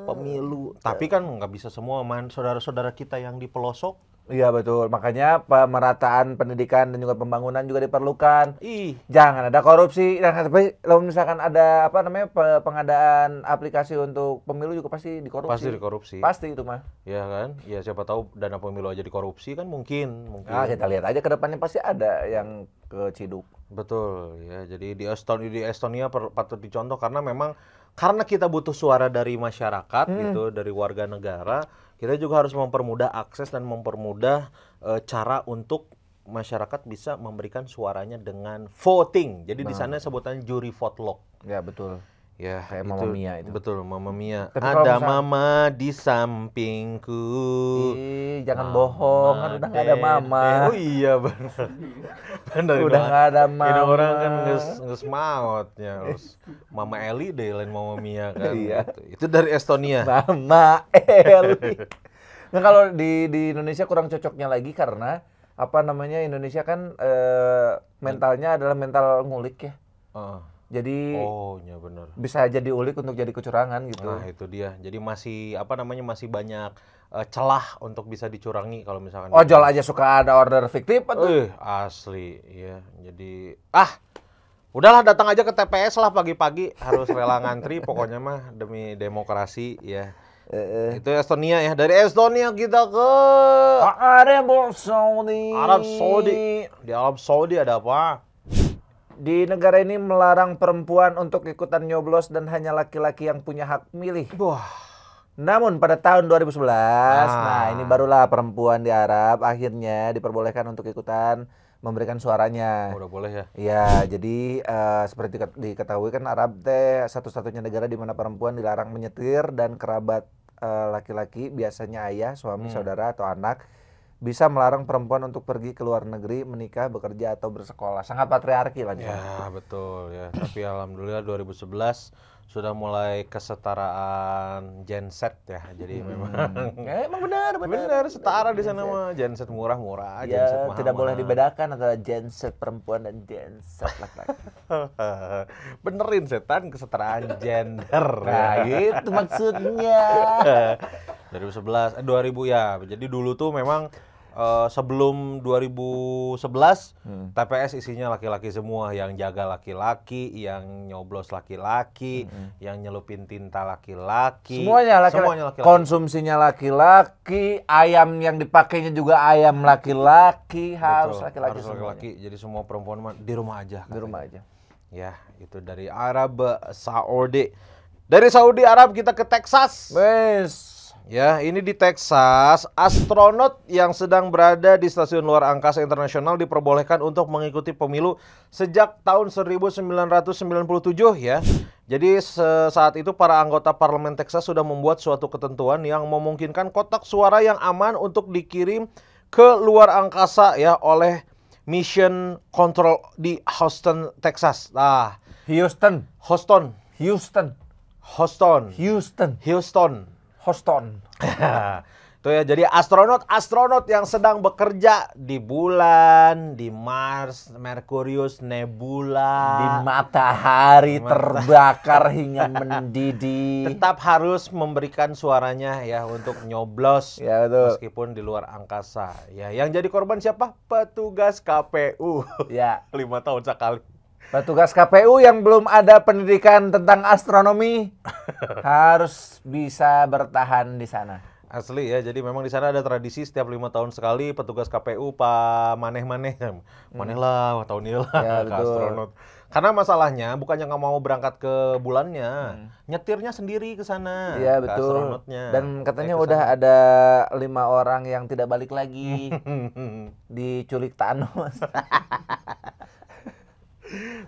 pemilu. Tapi kan nggak bisa semua man saudara-saudara kita yang di pelosok Iya betul, makanya pemerataan pendidikan dan juga pembangunan juga diperlukan. Ih, Jangan ada korupsi. Nah, tapi kalau misalkan ada apa namanya pe- pengadaan aplikasi untuk pemilu juga pasti dikorupsi. pasti dikorupsi. Pasti itu mah. Ya kan? Ya siapa tahu dana pemilu aja dikorupsi kan mungkin, mungkin. Nah, kita lihat aja ke depannya pasti ada yang keciduk. Betul ya. Jadi di Estonia di Estonia patut dicontoh karena memang karena kita butuh suara dari masyarakat gitu, dari warga negara, kita juga harus mempermudah akses dan mempermudah eh, cara untuk masyarakat bisa memberikan suaranya dengan voting. Jadi di sana sebutannya jury vote lock. Ya betul. Ya, Kayak Mamma Mia itu. Betul, Mama Mia. Tapi Ada misal- mama di sampingku. Ih, jangan bohong, kan udah nggak ada mama. Oh iya benar. benar. Udah nggak ada Ini mama. orang kan nges nges mautnya. Terus Mama Eli deh lain Mama Mia kan. Iya. gitu. Itu dari Estonia. Mama Eli. Nah kalau di di Indonesia kurang cocoknya lagi karena apa namanya Indonesia kan eh, mentalnya adalah mental ngulik ya. Heeh. Jadi Oh, iya benar. bisa jadi ulik untuk jadi kecurangan gitu. Nah, itu dia. Jadi masih apa namanya masih banyak eh, celah untuk bisa dicurangi kalau misalkan Ojol aja suka ada order fiktif. Eh, asli ya. Jadi ah udahlah datang aja ke TPS lah pagi-pagi harus rela ngantri pokoknya mah demi demokrasi ya. Eh, Itu Estonia ya. Dari Estonia kita ke Arab Saudi. Arab Saudi. Di Arab Saudi ada apa? Di negara ini melarang perempuan untuk ikutan nyoblos dan hanya laki-laki yang punya hak milih. Wah, Namun pada tahun 2011, nah, Nah. ini barulah perempuan di Arab akhirnya diperbolehkan untuk ikutan memberikan suaranya. udah boleh ya. Iya, jadi eh, seperti diket- diketahui kan Arab teh satu-satunya negara di mana perempuan dilarang menyetir dan kerabat eh, laki-laki, biasanya ayah, suami, saudara atau anak bisa melarang perempuan untuk pergi ke luar negeri, menikah, bekerja atau bersekolah. Sangat patriarki lah. Ya, betul ya. Tapi alhamdulillah 2011 sudah mulai kesetaraan genset ya. Jadi memang Ya, emang benar, benar. benar setara di sana mah genset murah-murah, genset Ya, mahal. tidak boleh dibedakan antara genset perempuan dan genset laki-laki. Benerin setan kesetaraan gender. Nah, gitu maksudnya. 2011 eh 2000 ya. Jadi dulu tuh memang eh, sebelum 2011 Hmm. TPS isinya laki-laki semua yang jaga laki-laki, yang nyoblos laki-laki, yang nyelupin tinta laki-laki. Semuanya laki-laki. Konsumsinya laki-laki, ayam yang dipakainya juga ayam laki-laki, harus laki-laki harus laki-laki. Jadi semua perempuan di rumah aja. Di rumah aja. Ya, itu dari Arab Saudi. Dari Saudi Arab kita ke Texas. Wes. Ya, ini di Texas, astronot yang sedang berada di stasiun luar angkasa internasional diperbolehkan untuk mengikuti pemilu sejak tahun 1997 ya. Jadi saat itu para anggota parlemen Texas sudah membuat suatu ketentuan yang memungkinkan kotak suara yang aman untuk dikirim ke luar angkasa ya oleh Mission Control di Houston, Texas. Nah, Houston, Houston, Houston, Houston, Houston, Houston. Houston. Tuh ya, jadi astronot-astronot yang sedang bekerja di bulan, di Mars, Merkurius, Nebula, Di matahari terbakar hingga mendidih. tetap harus memberikan suaranya ya untuk nyoblos Ya betul. meskipun di luar angkasa. Ya, yang jadi korban siapa? Petugas KPU. Ya, Lima tahun sekali. Petugas KPU yang belum ada pendidikan tentang astronomi harus bisa bertahan di sana. Asli ya, jadi memang di sana ada tradisi setiap lima tahun sekali petugas KPU pak maneh-maneh, maneh lah tahun ini lah Hmm. Ya, ke betul. astronot. Karena masalahnya bukannya nggak mau berangkat ke bulannya, nyetirnya sendiri ke sana. Hmm. Iya betul. astronotnya. Dan katanya ke udah ada lima orang yang tidak balik lagi diculik Thanos.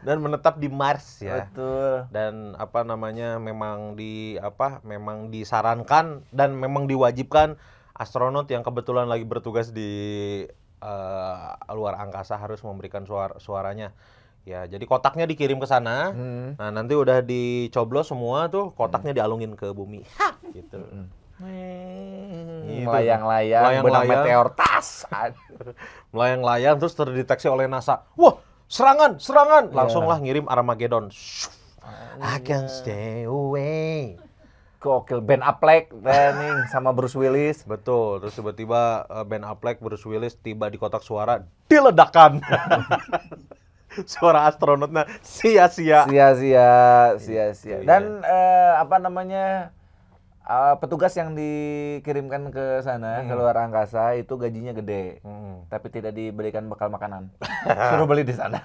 dan menetap di Mars ya. Betul. Dan apa namanya memang di apa memang disarankan dan memang diwajibkan astronot yang kebetulan lagi bertugas di eh, luar angkasa harus memberikan suara suaranya. Ya, jadi kotaknya dikirim ke sana. Hmm. Nah, nanti udah dicoblos semua tuh, kotaknya dialungin ke bumi. Hah, gitu. Gitu. Melayang-layang, benang meteor tas. Melayang-layang terus terdeteksi oleh NASA. Wah, serangan, serangan. Iya. Langsung lah ngirim Armageddon. I can stay away. Gokil Ben Affleck training sama Bruce Willis. Betul, terus tiba-tiba eh, Ben Affleck, Bruce Willis tiba di kotak suara, diledakkan. Suara astronotnya sia-sia. Sia-sia, sia-sia. Gitu, Dan eh, apa namanya? Eh, petugas yang dikirimkan ke sana ke luar angkasa itu gajinya gede. Hmm. Tapi tidak diberikan bekal makanan. Suruh beli di sana.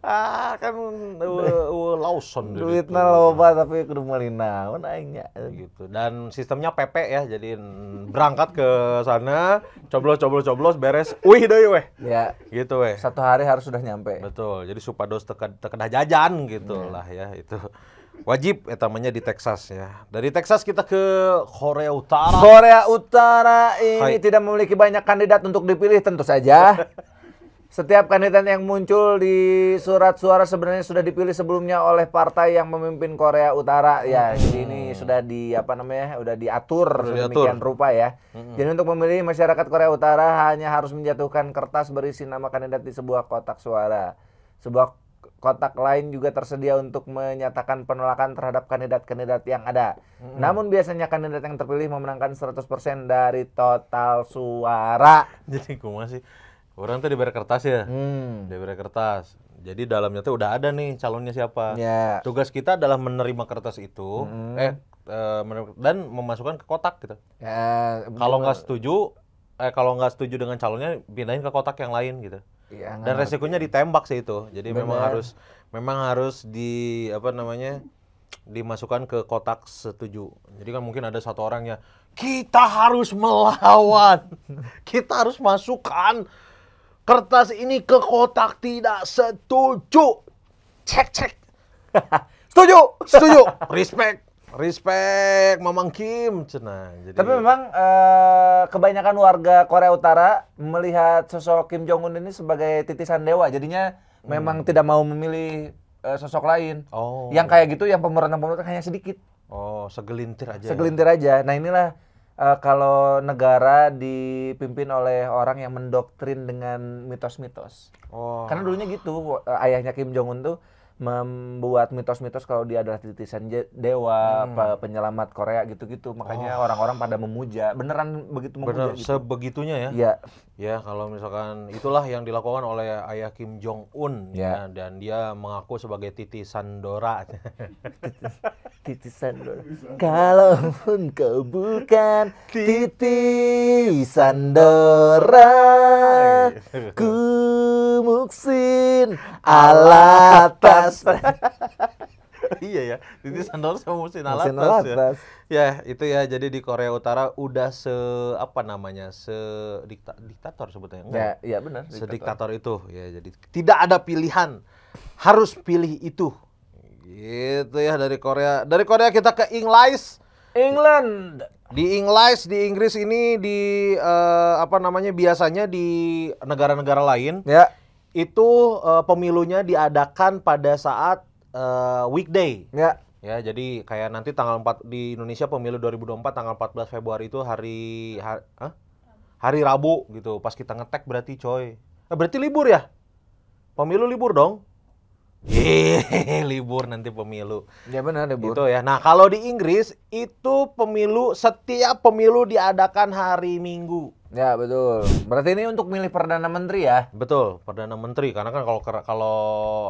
Ah, kan uh, uh, Lawson Duitnya loba tapi kudu meuli naon aing nya. gitu dan sistemnya PP ya jadi berangkat ke sana coblos coblos coblos beres wih deh weh Ya, gitu weh satu hari harus sudah nyampe. betul jadi supados teka tekena jajan gitu lah ya itu wajib etamanya di Texas ya dari Texas kita ke Korea Utara Korea Utara ini Hai. tidak memiliki banyak kandidat untuk dipilih tentu saja. Setiap kandidat yang muncul di surat suara sebenarnya sudah dipilih sebelumnya oleh partai yang memimpin Korea Utara. Ya, jadi ini sudah di apa namanya? Sudah diatur Sudah diatur. rupa ya. Jadi untuk memilih masyarakat Korea Utara hanya harus menjatuhkan kertas berisi nama kandidat di sebuah kotak suara. Sebuah kotak lain juga tersedia untuk menyatakan penolakan terhadap kandidat-kandidat yang ada. Namun biasanya kandidat yang terpilih memenangkan 100% dari total suara. jadi gue masih orang tuh diberi kertas ya Hmm. diberi kertas jadi dalamnya tuh udah ada nih calonnya siapa Ya. tugas kita adalah menerima kertas itu eh eh, menerima- dan memasukkan ke kotak gitu Ya, kalau nggak setuju eh kalau nggak setuju dengan calonnya pindahin ke kotak yang lain gitu ya, dan resikonya ditembak sih itu. Jadi memang Benar. harus memang harus di apa namanya dimasukkan ke kotak setuju. Jadi kan mungkin ada satu orang ya kita harus melawan. Kita harus masukkan kertas ini ke kotak tidak setuju. Cek cek. Setuju. setuju. Respect respect mamang Kim cenah jadi Tapi memang eh, kebanyakan warga Korea Utara melihat sosok Kim Jong Un ini sebagai titisan dewa. Jadinya memang tidak mau memilih eh, sosok lain. oh Yang kayak gitu yang pemerintah-pemerintah hanya sedikit, oh segelintir aja ya. segelintir aja. Nah, inilah eh, kalau negara dipimpin oleh orang yang mendoktrin dengan mitos-mitos. oh Karena dulunya gitu, eh, ayahnya Kim Jong Un tuh membuat mitos-mitos kalau dia adalah titisan dewa, Hmm. pe- penyelamat Korea gitu-gitu. Makanya orang-orang pada memuja. Beneran begitu memuja benar gitu. sebegitunya ya Iya. Ya, kalau misalkan itulah yang dilakukan oleh ayah Kim Jong Un Ya. dan dia mengaku sebagai titisan Dora. Titisan Dora. Kalaupun kau bukan titisan Dora, ku muksin alatas. iya ya, titisan Dora sama Musin Musin Alatas ya. alatas. Ya, itu ya. Jadi di Korea Utara udah se apa namanya? se dikta, diktator sebetulnya. Ya, Enggak. iya benar. Sediktator itu ya. Jadi tidak ada pilihan. Harus pilih itu. Gitu ya dari Korea. Dari Korea kita ke Inggris. England. Di Inggris, di Inggris ini di eh, apa namanya biasanya di negara-negara lain Ya. itu eh, pemilunya diadakan pada saat eh, weekday. Ya. Ya, jadi kayak nanti tanggal 4 di Indonesia pemilu 2024 tanggal 14 Februari itu hari har- hah? hari Rabu gitu. Pas kita ngetek berarti coy. Eh, berarti libur ya? Pemilu libur dong. Yeay, libur nanti pemilu. Ya benar Bu. Gitu ya. Nah, kalau di Inggris itu pemilu setiap pemilu diadakan hari Minggu. Ya, betul. Berarti ini untuk milih perdana menteri ya. Betul, perdana menteri karena kan kalau kalau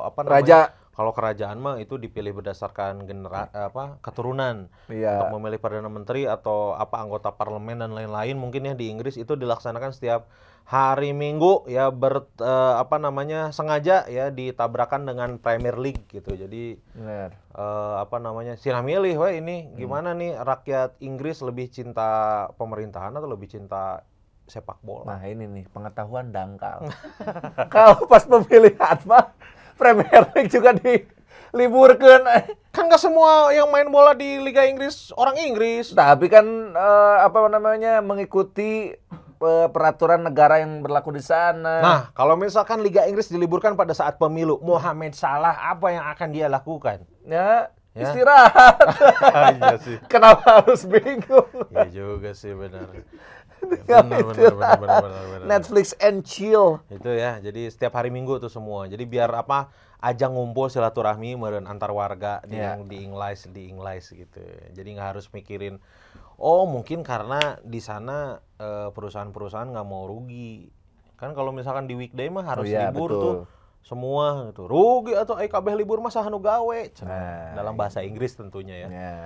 apa namanya? Raja. Kalau kerajaan mah itu dipilih berdasarkan genera apa keturunan. Iya. Untuk memilih perdana menteri atau apa anggota parlemen dan lain-lain mungkin ya di Inggris itu dilaksanakan setiap hari Minggu ya ber eh, apa namanya sengaja ya ditabrakan dengan Premier League gitu. Jadi eh, apa namanya sirah milih wah ini gimana nih rakyat Inggris lebih cinta pemerintahan atau lebih cinta sepak bola Nah, ini nih pengetahuan dangkal. Kalau pas pemilihan mah Premier League juga diliburkan. kan nggak semua yang main bola di Liga Inggris orang Inggris Tapi kan eh, apa namanya mengikuti eh, peraturan negara yang berlaku di sana. nah kalau misalkan Liga Inggris diliburkan pada saat pemilu Mohamed Salah apa yang akan dia lakukan ya, Ya. istirahat. iya sih Kenapa harus bingung? iya juga sih benar Nggak Benar, itu benar, lah. benar, benar, benar, benar. Netflix and chill. Itu ya, jadi setiap hari Minggu tuh semua. Jadi biar apa? Ajang ngumpul silaturahmi meureun antar warga Iya. yang di Inglais di Inglais gitu. Jadi nggak harus mikirin oh mungkin karena di sana eh, perusahaan-perusahaan nggak mau rugi. Kan kalau misalkan di weekday mah harus Oh iya, libur betul. tuh semua gitu. Rugi atau ai kabeh libur mah saha nu gawe. Nah, Dalam bahasa Inggris tentunya ya. Ya.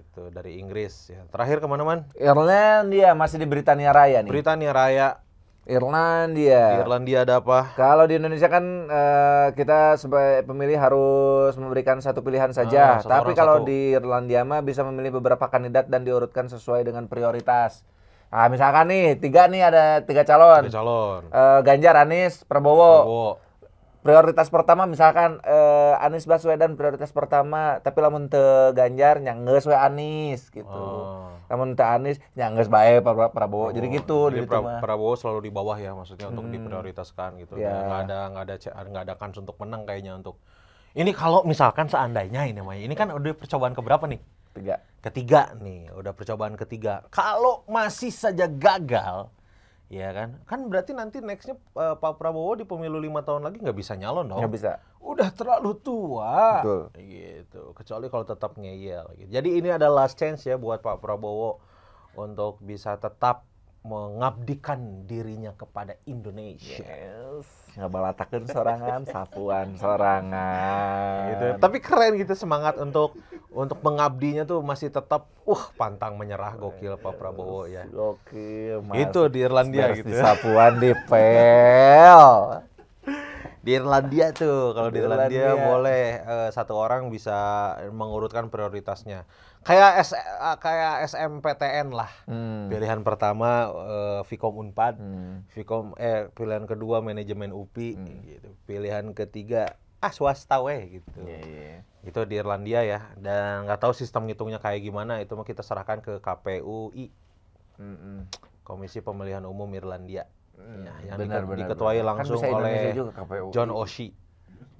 Gitu dari Inggris ya. Terakhir ke mana man? Irlandia masih di Britania Raya nih. Britania Raya. Di Irlandia. Irlandia ada apa? Kalau di Indonesia kan eh, kita sebagai pemilih harus memberikan satu pilihan Ah, saja. satu Tapi kalau satu. di Irlandia mah bisa memilih beberapa kandidat dan diurutkan sesuai dengan prioritas. Nah, misalkan nih tiga nih ada tiga calon. Ada calon. Eh, Ganjar, Anies, Prabowo. Prabowo. Prioritas pertama misalkan eh, Anies Baswedan prioritas pertama, tapi lamun teu Ganjar nyanggeus we Anies gitu. Oh. Lamun teu Anies nyanggeus bae Pra- Prabowo. Jadi gitu Jadi di Pra- mah. Prabowo selalu di bawah ya maksudnya untuk diprioritaskan gitu. Ya. Nggak ada nggak ada nggak ada kans untuk menang kayaknya untuk ini kalau misalkan seandainya ini Maya, ini kan udah percobaan keberapa nih? Tiga. Ketiga nih, udah percobaan ketiga. Kalau masih saja gagal, ya kan? Kan berarti nanti nextnya eh, Pak Prabowo di pemilu lima tahun lagi nggak bisa nyalon dong. Nggak bisa. Udah terlalu tua. Betul. Gitu. Kecuali kalau tetap ngeyel. Gitu. Jadi ini ada last chance ya buat Pak Prabowo untuk bisa tetap mengabdikan dirinya kepada Indonesia. Yes. Ngabalatakeun sorangan, sapuan sorangan. Gitu. Tapi keren gitu semangat untuk untuk mengabdinya tuh masih tetap uh pantang menyerah gokil Pak Prabowo ya. Gokil, Mas. Itu di Irlandia gitu. Di sapuan di pel. Di Irlandia tuh, kalau di Di Irlandia, Irlandia. boleh eh, satu orang bisa mengurutkan prioritasnya. Kayak S eh, kayak SMPTN lah. Hmm. Pilihan pertama eh, Vkom Unpad, Hmm. Vkom eh pilihan kedua manajemen UPI gitu. Pilihan ketiga ah swasta weh gitu. Iya, iya. Itu di Irlandia ya. Dan nggak tahu sistem ngitungnya kayak gimana, itu mah kita serahkan ke KPUI, Mm-mm. Komisi Pemilihan Umum Irlandia. Ya, yang Benar, dike- benar, diketuai benar. Kan langsung Indonesia oleh juga KPUI. John Oshie.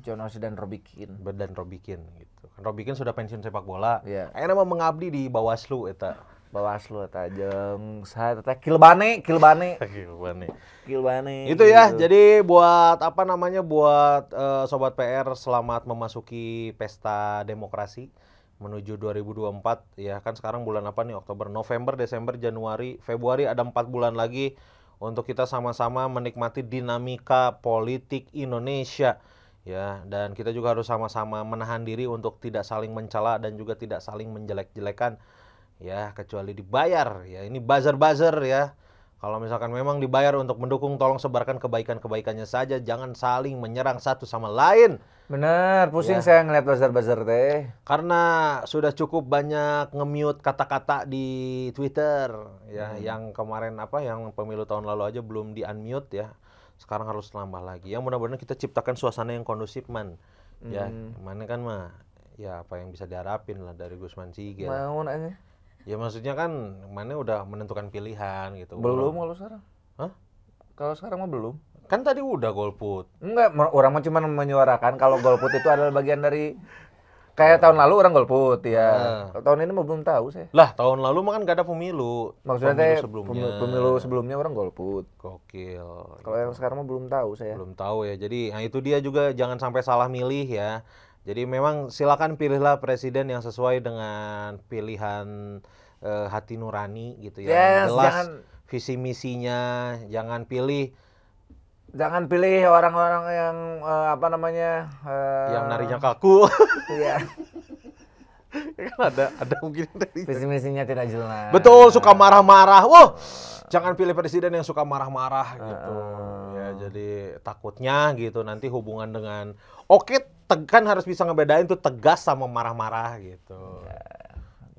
John Oshie dan Robikin. dan Robikin gitu. Kan Robikin sudah pensiun sepak bola. Iya. Akhirnya mau mengabdi di Bawaslu eta. Bawaslu eta jeung saya teteh Kilbane, Kilbane, nih? Kilbane. Itu ya, gitu. jadi buat apa namanya buat eh, sobat PR selamat memasuki pesta demokrasi menuju 2024 ya kan sekarang bulan apa nih Oktober, November, Desember, Januari, Februari ada empat bulan lagi untuk kita sama-sama menikmati dinamika politik Indonesia ya dan kita juga harus sama-sama menahan diri untuk tidak saling mencela dan juga tidak saling menjelek-jelekan ya kecuali dibayar ya ini buzzer-buzzer ya kalau misalkan memang dibayar untuk mendukung, tolong sebarkan kebaikan-kebaikannya saja. Jangan saling menyerang satu sama lain. Bener, Ya. pusing saya ngeliat bazar-bazar teh. Karena sudah cukup banyak nge-mute kata-kata di Twitter. ya Yang kemarin apa, yang pemilu tahun lalu aja belum di-unmute ya. Sekarang harus nambah lagi. Yang mudah-mudahan kita ciptakan suasana yang kondusif, man. Ya, mana kan mah, ya apa yang bisa diharapin lah dari Gusman Sigel. Mau aja. Ya maksudnya kan, mana udah menentukan pilihan gitu. Belum kalau sekarang. Hah? Kalau sekarang mah belum. Kan tadi udah golput. Enggak, orang mah cuma menyuarakan kalau golput itu adalah bagian dari kayak tahun lalu orang golput ya. Kalau Tahun ini mah belum tahu saya. Lah, tahun lalu mah kan gak ada pemilu. Maksudnya pemilu sebelumnya. pemilu, pemilu sebelumnya orang golput. Gokil. Kalau yang sekarang mah belum tahu saya. Belum tahu ya. Jadi, nah itu dia juga jangan sampai salah milih ya. Jadi memang silakan pilihlah presiden yang sesuai dengan pilihan eh, hati nurani gitu ya. Yes, Jelas jangan visi misinya, jangan pilih jangan pilih orang-orang yang eh, apa namanya? eh, yang narinya kaku. Iya. kan ada ada mungkin dari Visi misinya tidak jelas. Betul, suka marah-marah. Wah, jangan pilih presiden yang suka marah-marah gitu. Ya, jadi takutnya gitu nanti hubungan dengan oke teg- kan harus bisa ngebedain tuh tegas sama marah-marah gitu.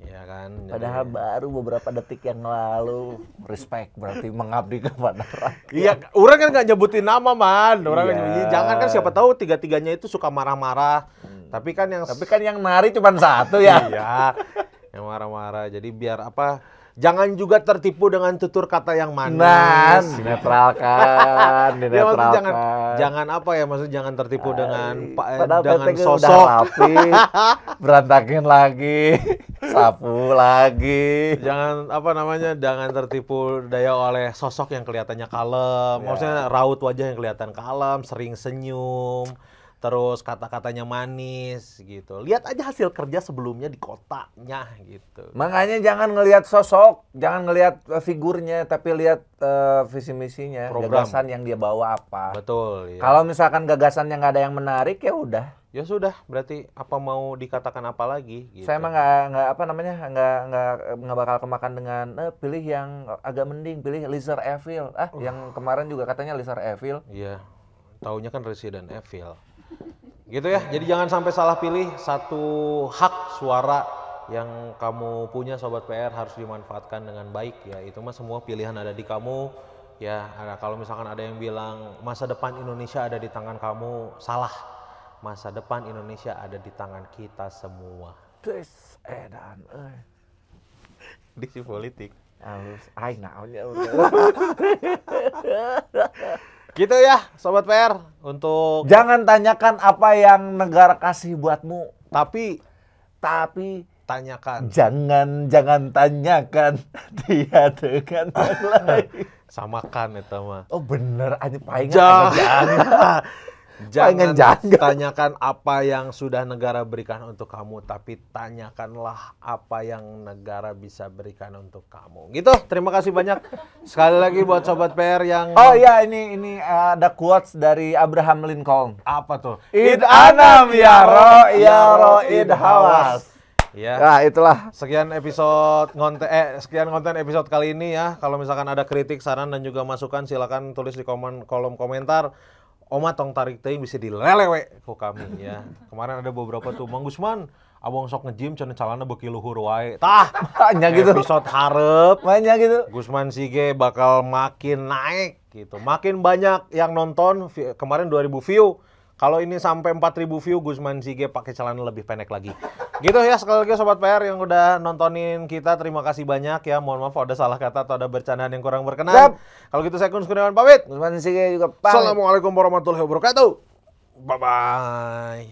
Iya kan? Jadi- Padahal baru beberapa detik yang lalu respect berarti mengabdi kepada rakyat. Iya, orang kan nggak nyebutin nama man. Orang Iya. nyebutin. Jangan kan siapa tahu tiga-tiganya itu suka marah-marah. Tapi kan yang Tapi kan yang nari cuma satu ya. Iya, yang marah-marah. Jadi biar apa? Jangan juga tertipu dengan tutur kata yang manis. Nah, dinetralkan, Ya, jangan jangan apa ya maksudnya jangan tertipu dengan eh, Padahal dengan PT udah sosok rapi, berantakin lagi. Sapu lagi. jangan apa namanya jangan tertipu daya oleh sosok yang kelihatannya kalem maksudnya raut wajah yang kelihatan kalem sering senyum terus kata-katanya manis gitu lihat aja hasil kerja sebelumnya di kotanya gitu Makanya jangan ngelihat sosok, jangan ngelihat eh, figurnya, tapi lihat eh, visi misinya, Program. gagasan yang dia bawa apa. betul ya. Kalau misalkan gagasannya nggak ada yang menarik ya udah. Ya sudah berarti apa mau dikatakan apa lagi gitu. Saya emang nggak nggak apa namanya nggak nggak nggak bakal kemakan dengan eh, pilih yang agak mending, pilih Lizard Evil. Ah, yang kemarin juga katanya Lizard Evil. Iya, taunya kan Resident Evil. Gitu ya, jadi jangan sampai salah pilih satu hak suara yang kamu punya Sobat PR harus dimanfaatkan dengan baik ya. Itu mah semua pilihan ada di kamu. Ya, ada kalau misalkan ada yang bilang masa depan Indonesia ada di tangan kamu, salah. Masa depan Indonesia ada di tangan kita semua. Terus edan, eh. Diksi politik. Halus, ay naonnya Gitu ya, Sobat PR untuk Jangan tanyakan apa yang negara kasih buatmu, tapi tapi tanyakan jangan jangan tanyakan dia dengan lain. samakan itu mah. Oh bener, aja paling Jangan. jangan. Jangan jangan. tanyakan apa yang sudah negara berikan untuk kamu, tapi tanyakanlah apa yang negara bisa berikan untuk kamu. Gitu. Terima kasih banyak sekali lagi buat sobat PR yang Oh iya ini ini uh, ada quotes dari Abraham Lincoln. apa tuh? Id anam ya ro ya ro id hawas. Ya. Nah itulah. Sekian episode ngonten eh sekian konten episode kali ini ya. Kalau misalkan ada kritik, saran dan juga masukan silakan tulis di komen kolom komentar. Oma tong tarik teuing bisa dilelewe ku kami ya. Kemarin ada beberapa tuh Mang Gusman, abang sok nge-gym cenah calana beuki luhur wae. Tah, Hanya gitu. episode hareup Banyak gitu. Gusman Sige bakal makin naik gitu. Makin banyak yang nonton kemarin 2000 view. Kalau ini sampai 4000 view Gusman Sige pakai celana lebih pendek lagi. Gitu ya sekali lagi sobat PR yang udah nontonin kita terima kasih banyak ya. Mohon maaf kalau ada salah kata atau ada bercandaan yang kurang berkenan. Siap. Kalau gitu saya Kun Kurniawan pamit. Gusman Sige juga pamit. Assalamualaikum warahmatullahi wabarakatuh. Bye bye.